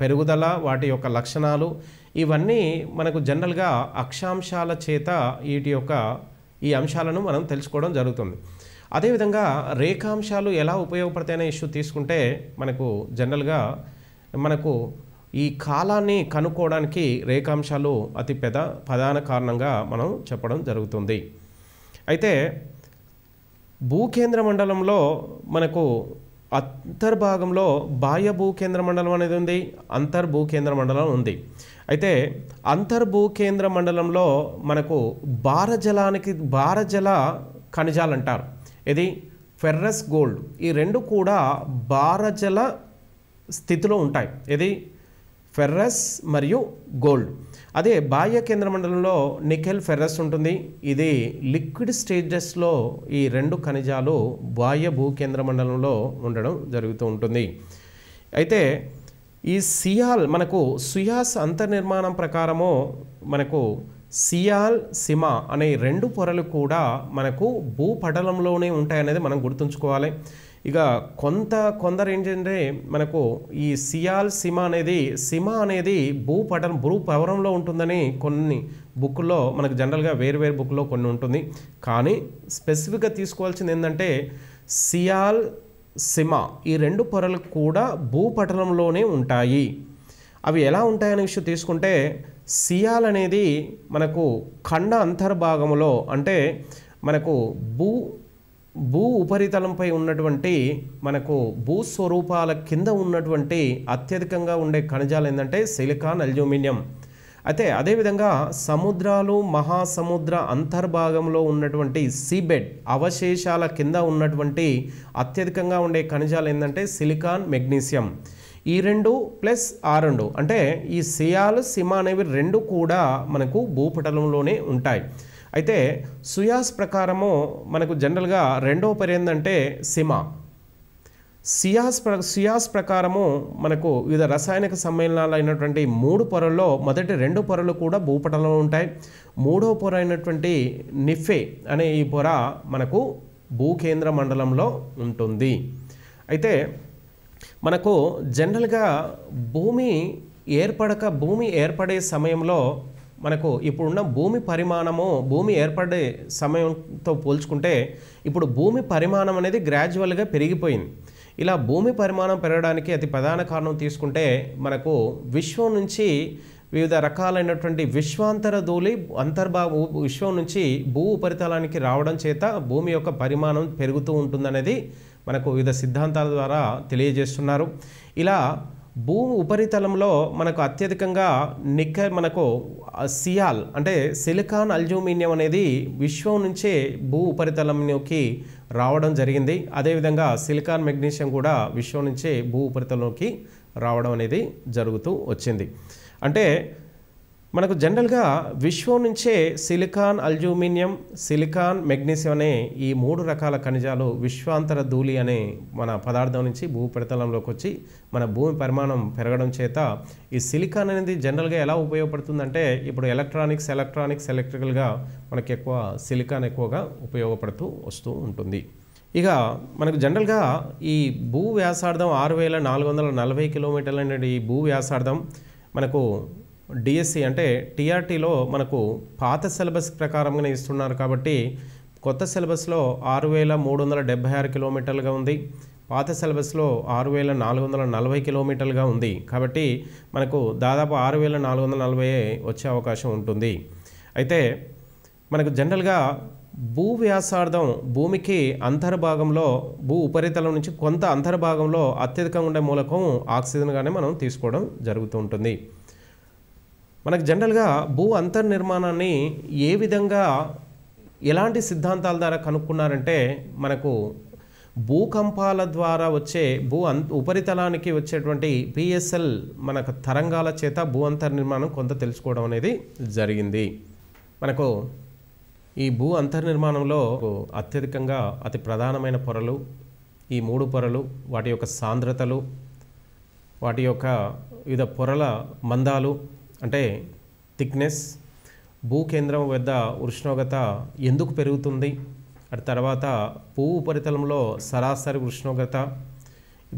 పెరుగుదల వాటి యొక్క లక్షణాలు ఇవన్నీ మనకు జనరల్గా అక్షాంశాల చేత వీటి యొక్క ఈ అంశాలను మనం తెలుసుకోవడం జరుగుతుంది. అదేవిధంగా రేఖాంశాలు ఎలా ఉపయోగపడతాయనే ఇష్యూ తీసుకుంటే మనకు జనరల్గా మనకు ఈ కాలాన్ని కనుక్కోవడానికి రేఖాంశాలు అతి పెద్ద ప్రధాన కారణంగా మనం చెప్పడం జరుగుతుంది. అయితే భూకేంద్ర మండలంలో మనకు అంతర్భాగంలో బాహ్య భూకేంద్ర మండలం అనేది ఉంది అంతర్భూకేంద్ర మండలం ఉంది. అయితే అంతర్భూకేంద్ర మండలంలో మనకు భారజలానికి భారజల ఖనిజాలు అంటారు. ఇది ఫెర్రస్ గోల్డ్. ఈ రెండు కూడా భారజల స్థితిలో ఉంటాయి. ఇది ఫెర్రస్ మరియు గోల్డ్. అదే బాహ్య కేంద్ర మండలంలో నికెల్ ఫెర్రస్ ఉంటుంది. ఇది లిక్విడ్ స్టేజెస్లో ఈ రెండు ఖనిజాలు బాహ్య భూకేంద్ర మండలంలో ఉండడం జరుగుతూ ఉంటుంది. అయితే ఈ సియాల్ మనకు సుయాస్ అంతర్నిర్మాణం ప్రకారము మనకు సియాల్ సిమ అనే రెండు పొరలు కూడా మనకు భూపటలంలోనే ఉంటాయనేది మనం గుర్తుంచుకోవాలి. ఇక కొంత కొందరు ఏంటంటే మనకు ఈ సియాల్ సిమ అనేది సిమ అనేది భూపటం భూ పవరంలో ఉంటుందని కొన్ని బుక్లో మనకు జనరల్గా వేరు వేరు బుక్లో కొన్ని ఉంటుంది. కానీ స్పెసిఫిక్గా తీసుకోవాల్సింది ఏంటంటే సియాల్ సిమ ఈ రెండు పొరలు కూడా భూపటలంలోనే ఉంటాయి. అవి ఎలా ఉంటాయనే విషయం తీసుకుంటే సియాల్ అనేది మనకు ఖండ అంతర్భాగములో అంటే మనకు భూ భూ ఉపరితలంపై ఉన్నటువంటి మనకు భూస్వరూపాల కింద ఉన్నటువంటి అత్యధికంగా ఉండే ఖనిజాలు ఏంటంటే సిలికాన్ అల్యూమినియం. అయితే అదేవిధంగా సముద్రాలు మహాసముద్ర అంతర్భాగంలో ఉన్నటువంటి సీబెడ్ అవశేషాల కింద ఉన్నటువంటి అత్యధికంగా ఉండే ఖనిజాలు ఏంటంటే సిలికాన్ మెగ్నీషియం. ఈ రెండు ప్లస్ ఆ రెండు అంటే ఈ సియాలు సిమ అనేవి రెండు కూడా మనకు భూపటలంలోనే ఉంటాయి. అయితే సుయాస్ ప్రకారము మనకు జనరల్గా రెండో పేరు ఏంటంటే సిమ. సియాస్ ప్ర సియాస్ ప్రకారము మనకు వివిధ రసాయనిక సమ్మేళనాలు అయినటువంటి మూడు పొరల్లో మొదటి రెండు పొరలు కూడా భూపటంలో ఉంటాయి. మూడో పొర అయినటువంటి నిఫే అనే ఈ పొర మనకు భూకేంద్ర మండలంలో ఉంటుంది. అయితే మనకు జనరల్గా భూమి ఏర్పడక భూమి ఏర్పడే సమయంలో మనకు ఇప్పుడున్న భూమి పరిమాణము భూమి ఏర్పడే సమయంతో పోల్చుకుంటే ఇప్పుడు భూమి పరిమాణం అనేది గ్రాడ్యువల్గా పెరిగిపోయింది. ఇలా భూమి పరిమాణం పెరగడానికి అతి ప్రధాన కారణం తీసుకుంటే మనకు విశ్వం నుంచి వివిధ రకాలైనటువంటి విశ్వాంతర ధూళి అంతర్భా విశ్వం నుంచి భూ ఉపరితలానికి రావడం చేత భూమి యొక్క పరిమాణం పెరుగుతూ ఉంటుందనేది మనకు వివిధ సిద్ధాంతాల ద్వారా తెలియజేస్తున్నారు. ఇలా భూమి ఉపరితలంలో మనకు అత్యధికంగా నిక్క మనకు సియాల్ అంటే సిలికాన్ అల్జూమినియం అనేది విశ్వం నుంచే భూ ఉపరితలంలోకి రావడం జరిగింది. అదేవిధంగా సిలికాన్ మెగ్నీషియం కూడా విశ్వం నుంచే భూ ఉపరితలంలోకి రావడం అనేది జరుగుతూ వచ్చింది. అంటే మనకు జనరల్గా విశ్వం నుంచే సిలికాన్ అల్జూమినియం సిలికాన్ మెగ్నీషియం అనే ఈ మూడు రకాల ఖనిజాలు విశ్వాంతర ధూళి అనే మన పదార్థం నుంచి భూపరితలంలోకి వచ్చి మన భూమి పరిమాణం పెరగడం చేత ఈ సిలికాన్ అనేది జనరల్గా ఎలా ఉపయోగపడుతుందంటే ఇప్పుడు ఎలక్ట్రానిక్స్ ఎలక్ట్రానిక్స్ ఎలక్ట్రికల్గా మనకి ఎక్కువ సిలికాన్ ఎక్కువగా ఉపయోగపడుతూ వస్తూ ఉంటుంది. ఇక మనకు జనరల్గా ఈ భూ వ్యాసార్థం ఆరు వేల నాలుగు వందల నలభై కిలోమీటర్ల నుండి ఈ భూ వ్యాసార్థం మనకు డిఎస్సి అంటే టీఆర్టీలో మనకు పాత సిలబస్ ప్రకారంగానే ఇస్తున్నారు కాబట్టి కొత్త సిలబస్లో ఆరు వేల మూడు వందల డెబ్బై ఆరు కిలోమీటర్లుగా ఉంది. పాత సిలబస్లో ఆరు వేల నాలుగు వందల నలభై కిలోమీటర్లుగా ఉంది. కాబట్టి మనకు దాదాపు ఆరు వేల నాలుగు వందల నలభై వచ్చే అవకాశం ఉంటుంది. అయితే మనకు జనరల్గా భూ వ్యాసార్థం భూమికి అంతర్భాగంలో భూ ఉపరితలం నుంచి కొంత అంతర్భాగంలో అత్యధికంగా ఉండే మూలకం ఆక్సిజన్గానే మనం తీసుకోవడం జరుగుతూ ఉంటుంది. మనకు జనరల్గా భూ అంతర్నిర్మాణాన్ని ఏ విధంగా ఎలాంటి సిద్ధాంతాల ద్వారా కనుక్కున్నారంటే మనకు భూకంపాల ద్వారా వచ్చే భూ అం ఉపరితలానికి వచ్చేటువంటి పిఎస్ఎల్ మనకు తరంగాల చేత భూ అంతర్నిర్మాణం కొంత తెలుసుకోవడం అనేది జరిగింది. మనకు ఈ భూ అంతర్నిర్మాణంలో అత్యధికంగా అతి ప్రధానమైన పొరలు ఈ మూడు పొరలు వాటి యొక్క సాంద్రతలు వాటి యొక్క వివిధ పొరల మందాలు అంటే థిక్నెస్ భూకేంద్రం వద్ద ఉష్ణోగ్రత ఎందుకు పెరుగుతుంది? అటు తర్వాత భూ ఉపరితలంలో సరాసరి ఉష్ణోగ్రత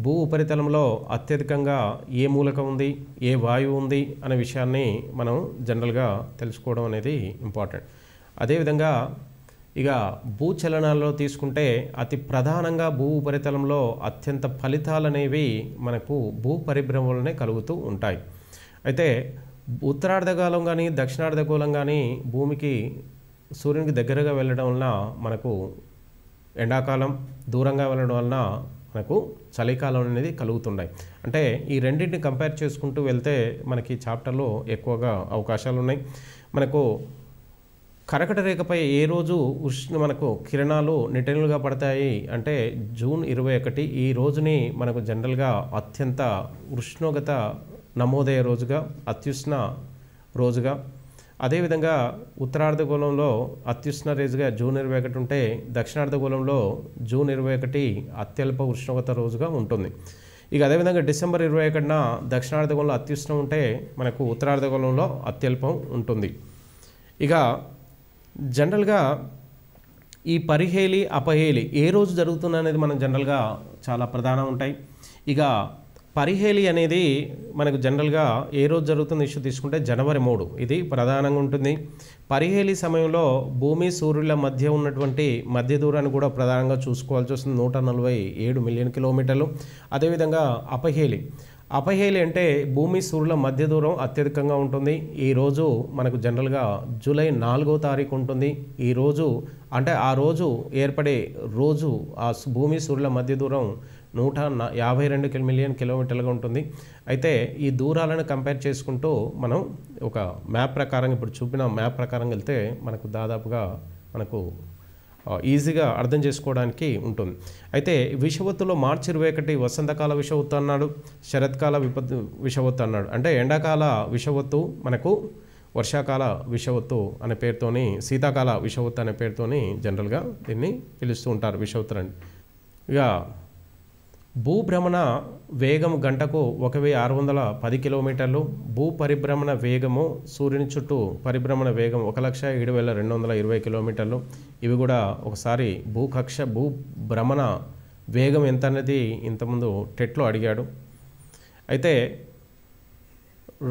భూ ఉపరితలంలో అత్యధికంగా ఏ మూలకం ఉంది? ఏ వాయువు ఉంది? అనే విషయాన్ని మనం జనరల్గా తెలుసుకోవడం అనేది ఇంపార్టెంట్. అదేవిధంగా ఇక భూచలనాల్లో తీసుకుంటే అతి ప్రధానంగా భూ ఉపరితలంలో అత్యంత ఫలితాలు అనేవి మనకు భూ పరిభ్రమలనే కలుగుతూ ఉంటాయి. అయితే ఉత్తరార్ధగోళం కానీ దక్షిణార్ధగోళం కానీ భూమికి సూర్యునికి దగ్గరగా వెళ్ళడం వలన మనకు ఎండాకాలం దూరంగా వెళ్ళడం వలన మనకు చలికాలం అనేది కలుగుతున్నాయి అంటే ఈ రెండింటిని కంపేర్ చేసుకుంటూ వెళ్తే మనకి చాప్టర్లో ఎక్కువగా అవకాశాలు ఉన్నాయి. మనకు కరకట రేఖపై ఏ రోజు ఉష్ణ మనకు కిరణాలు నిటనులుగా పడతాయి అంటే జూన్ ఇరవై ఒకటి ఈ రోజుని మనకు జనరల్గా అత్యంత ఉష్ణోగ్రత నమోదయ రోజుగా అత్యుష్ణ రోజుగా. అదేవిధంగా ఉత్తరార్ధగోళంలో అత్యుష్ణ రోజుగా జూన్ ఇరవై ఒకటి ఉంటే దక్షిణార్ధగోళంలో జూన్ ఇరవై ఒకటి అత్యల్ప ఉష్ణోగ్రత రోజుగా ఉంటుంది. ఇక అదేవిధంగా డిసెంబర్ ఇరవై ఒకటిన దక్షిణార్ధగోళంలో అత్యుష్ణం ఉంటే మనకు ఉత్తరార్ధగోళంలో అత్యల్పం ఉంటుంది. ఇక జనరల్గా ఈ పరిహేలి అపహేలి ఏ రోజు జరుగుతుంది అనేది మనం జనరల్గా చాలా ప్రధానం ఉంటాయి. ఇక పరిహేలి అనేది మనకు జనరల్గా ఏ రోజు జరుగుతుంది ఇష్యూ తీసుకుంటే జనవరి మూడు. ఇది ప్రధానంగా ఉంటుంది. పరిహేలి సమయంలో భూమి సూర్యుల మధ్య ఉన్నటువంటి మధ్య దూరాన్ని కూడా ప్రధానంగా చూసుకోవాల్సి వస్తుంది. నూట నలభై ఏడు మిలియన్ కిలోమీటర్లు. అదేవిధంగా అపహేలి అపహేలి అంటే భూమి సూర్యుల మధ్య దూరం అత్యధికంగా ఉంటుంది. ఈరోజు మనకు జనరల్గా జూలై నాలుగో తారీఖు ఉంటుంది. ఈరోజు అంటే ఆ రోజు ఏర్పడే రోజు ఆ భూమి సూర్యుల మధ్య దూరం నూట యాభై రెండు కిలో మిలియన్ కిలోమీటర్లుగా ఉంటుంది. అయితే ఈ దూరాలను కంపేర్ చేసుకుంటూ మనం ఒక మ్యాప్ ప్రకారం ఇప్పుడు చూపిన మ్యాప్ ప్రకారం వెళ్తే మనకు దాదాపుగా మనకు ఈజీగా అర్థం చేసుకోవడానికి ఉంటుంది. అయితే విషవత్తులో మార్చి ఇరవై ఒకటి వసంతకాల విషవత్తు అన్నాడు శరత్కాల విపత్తు విషవత్తు అన్నాడు. అంటే ఎండాకాల విషవత్తు మనకు వర్షాకాల విషవత్తు అనే పేరుతోని శీతాకాల విషవత్తు అనే పేరుతోని జనరల్గా దీన్ని పిలుస్తూ ఉంటారు విషవత్తులని. ఇక భూభ్రమణ వేగం గంటకు ఒక వెయ్యి ఆరు వందల పది కిలోమీటర్లు. భూ పరిభ్రమణ వేగము సూర్యుని చుట్టూ పరిభ్రమణ వేగం ఒక లక్ష ఏడు వేల రెండు వందల ఇరవై కిలోమీటర్లు. ఇవి కూడా ఒకసారి భూకక్ష భూ భ్రమణ వేగం ఎంత అనేది ఇంతకుముందు టెట్లో అడిగాడు. అయితే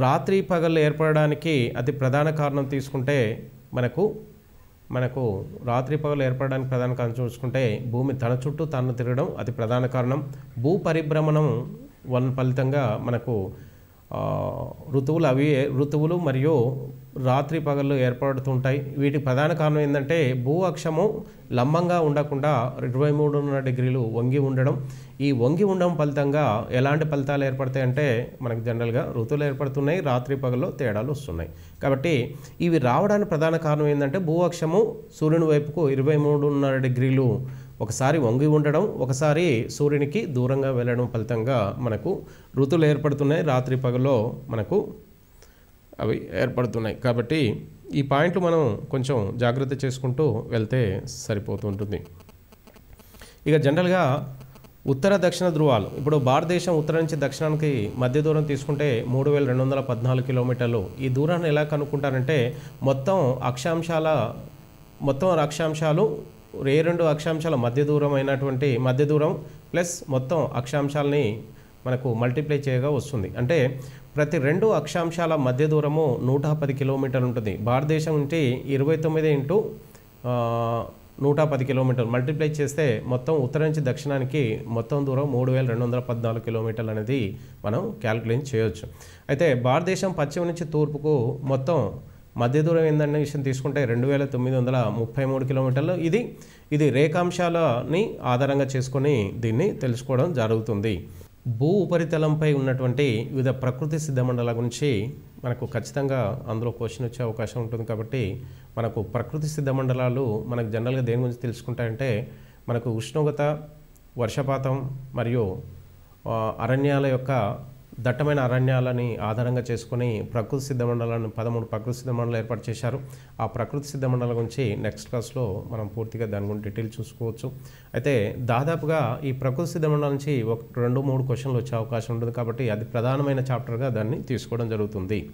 రాత్రి పగళ్ళు ఏర్పడడానికి అతి ప్రధాన కారణం తీసుకుంటే మనకు మనకు రాత్రి పగలు ఏర్పడడానికి ప్రధాన కారణం చూసుకుంటే భూమి తన చుట్టూ తాను తిరగడం అతి ప్రధాన కారణం. భూ పరిభ్రమణం వన్ ఫలితంగా మనకు ఋతువులు అవి ఋతువులు మరియు రాత్రి పగళ్ళు ఏర్పడుతుంటాయి. వీటికి ప్రధాన కారణం ఏంటంటే భూ అక్షము లంబంగా ఉండకుండా ఇరవై మూడున్నర డిగ్రీలు వంగి ఉండడం. ఈ వంగి ఉండడం ఫలితంగా ఎలాంటి ఫలితాలు ఏర్పడతాయి అంటే మనకు జనరల్గా ఋతువులు ఏర్పడుతున్నాయి రాత్రి పగల్లో తేడాలు వస్తున్నాయి. కాబట్టి ఇవి రావడానికి ప్రధాన కారణం ఏంటంటే భూ అక్షము సూర్యుని వైపుకు ఇరవై మూడున్నర డిగ్రీలు ఒకసారి వంగి ఉండడం ఒకసారి సూర్యునికి దూరంగా వెళ్ళడం ఫలితంగా మనకు ఋతువులు ఏర్పడుతున్నాయి. రాత్రి పగలో మనకు అవి ఏర్పడుతున్నాయి. కాబట్టి ఈ పాయింట్లు మనం కొంచెం జాగ్రత్త చేసుకుంటూ వెళ్తే సరిపోతుంటుంది. ఇక జనరల్గా ఉత్తర దక్షిణ ధృవాలు ఇప్పుడు భారతదేశం ఉత్తర నుంచి దక్షిణానికి మధ్య దూరం తీసుకుంటే మూడు వేల రెండు వందల పద్నాలుగు కిలోమీటర్లు. ఈ దూరాన్ని ఎలా కనుక్కుంటారంటే మొత్తం అక్షాంశాల మొత్తం అక్షాంశాలు ఏ రెండు అక్షాంశాల మధ్య దూరం అయినటువంటి మధ్య దూరం ప్లస్ మొత్తం అక్షాంశాలని మనకు మల్టిప్లై చేయగా వస్తుంది. అంటే ప్రతి రెండు అక్షాంశాల మధ్య దూరము నూట పది కిలోమీటర్లు ఉంటుంది. భారతదేశం ఉంటే ఇరవై తొమ్మిది ఇంటూ నూట పది కిలోమీటర్లు. మల్టిప్లై చేస్తే మొత్తం ఉత్తరం నుంచి దక్షిణానికి మొత్తం దూరం మూడు వేల రెండు వందల పద్నాలుగు కిలోమీటర్లు అనేది మనం క్యాల్కులేట్ చేయొచ్చు. అయితే భారతదేశం పశ్చిమ నుంచి తూర్పుకు మొత్తం మధ్య దూరం ఏందన్న విషయం తీసుకుంటే రెండు వేల తొమ్మిది వందల ముప్పై మూడు కిలోమీటర్లు. ఇది ఇది రేఖాంశాలని ఆధారంగా చేసుకొని దీన్ని తెలుసుకోవడం జరుగుతుంది. భూ ఉపరితలంపై ఉన్నటువంటి వివిధ ప్రకృతి సిద్ధమండల గురించి మనకు ఖచ్చితంగా అందులో క్వశ్చన్ వచ్చే అవకాశం ఉంటుంది కాబట్టి మనకు ప్రకృతి సిద్ధ మండలాలు మనకు జనరల్గా దేని గురించి తెలుసుకుంటాయంటే మనకు ఉష్ణోగ్రత వర్షపాతం మరియు అరణ్యాల యొక్క దట్టమైన అరణ్యాలని ఆధారంగా చేసుకుని ప్రకృతి సిద్ధ మండలాన్ని పదమూడు ప్రకృతి సిద్ధ మండలం ఏర్పాటు చేశారు. ఆ ప్రకృతి సిద్ధ మండలం గురించి నెక్స్ట్ క్లాస్లో మనం పూర్తిగా దాని గురించి డీటెయిల్ చూసుకోవచ్చు. అయితే దాదాపుగా ఈ ప్రకృతి సిద్ధ మండలం నుంచి ఒక రెండు మూడు క్వశ్చన్లు వచ్చే అవకాశం ఉంటుంది కాబట్టి అది ప్రధానమైన చాప్టర్గా దాన్ని తీసుకోవడం జరుగుతుంది.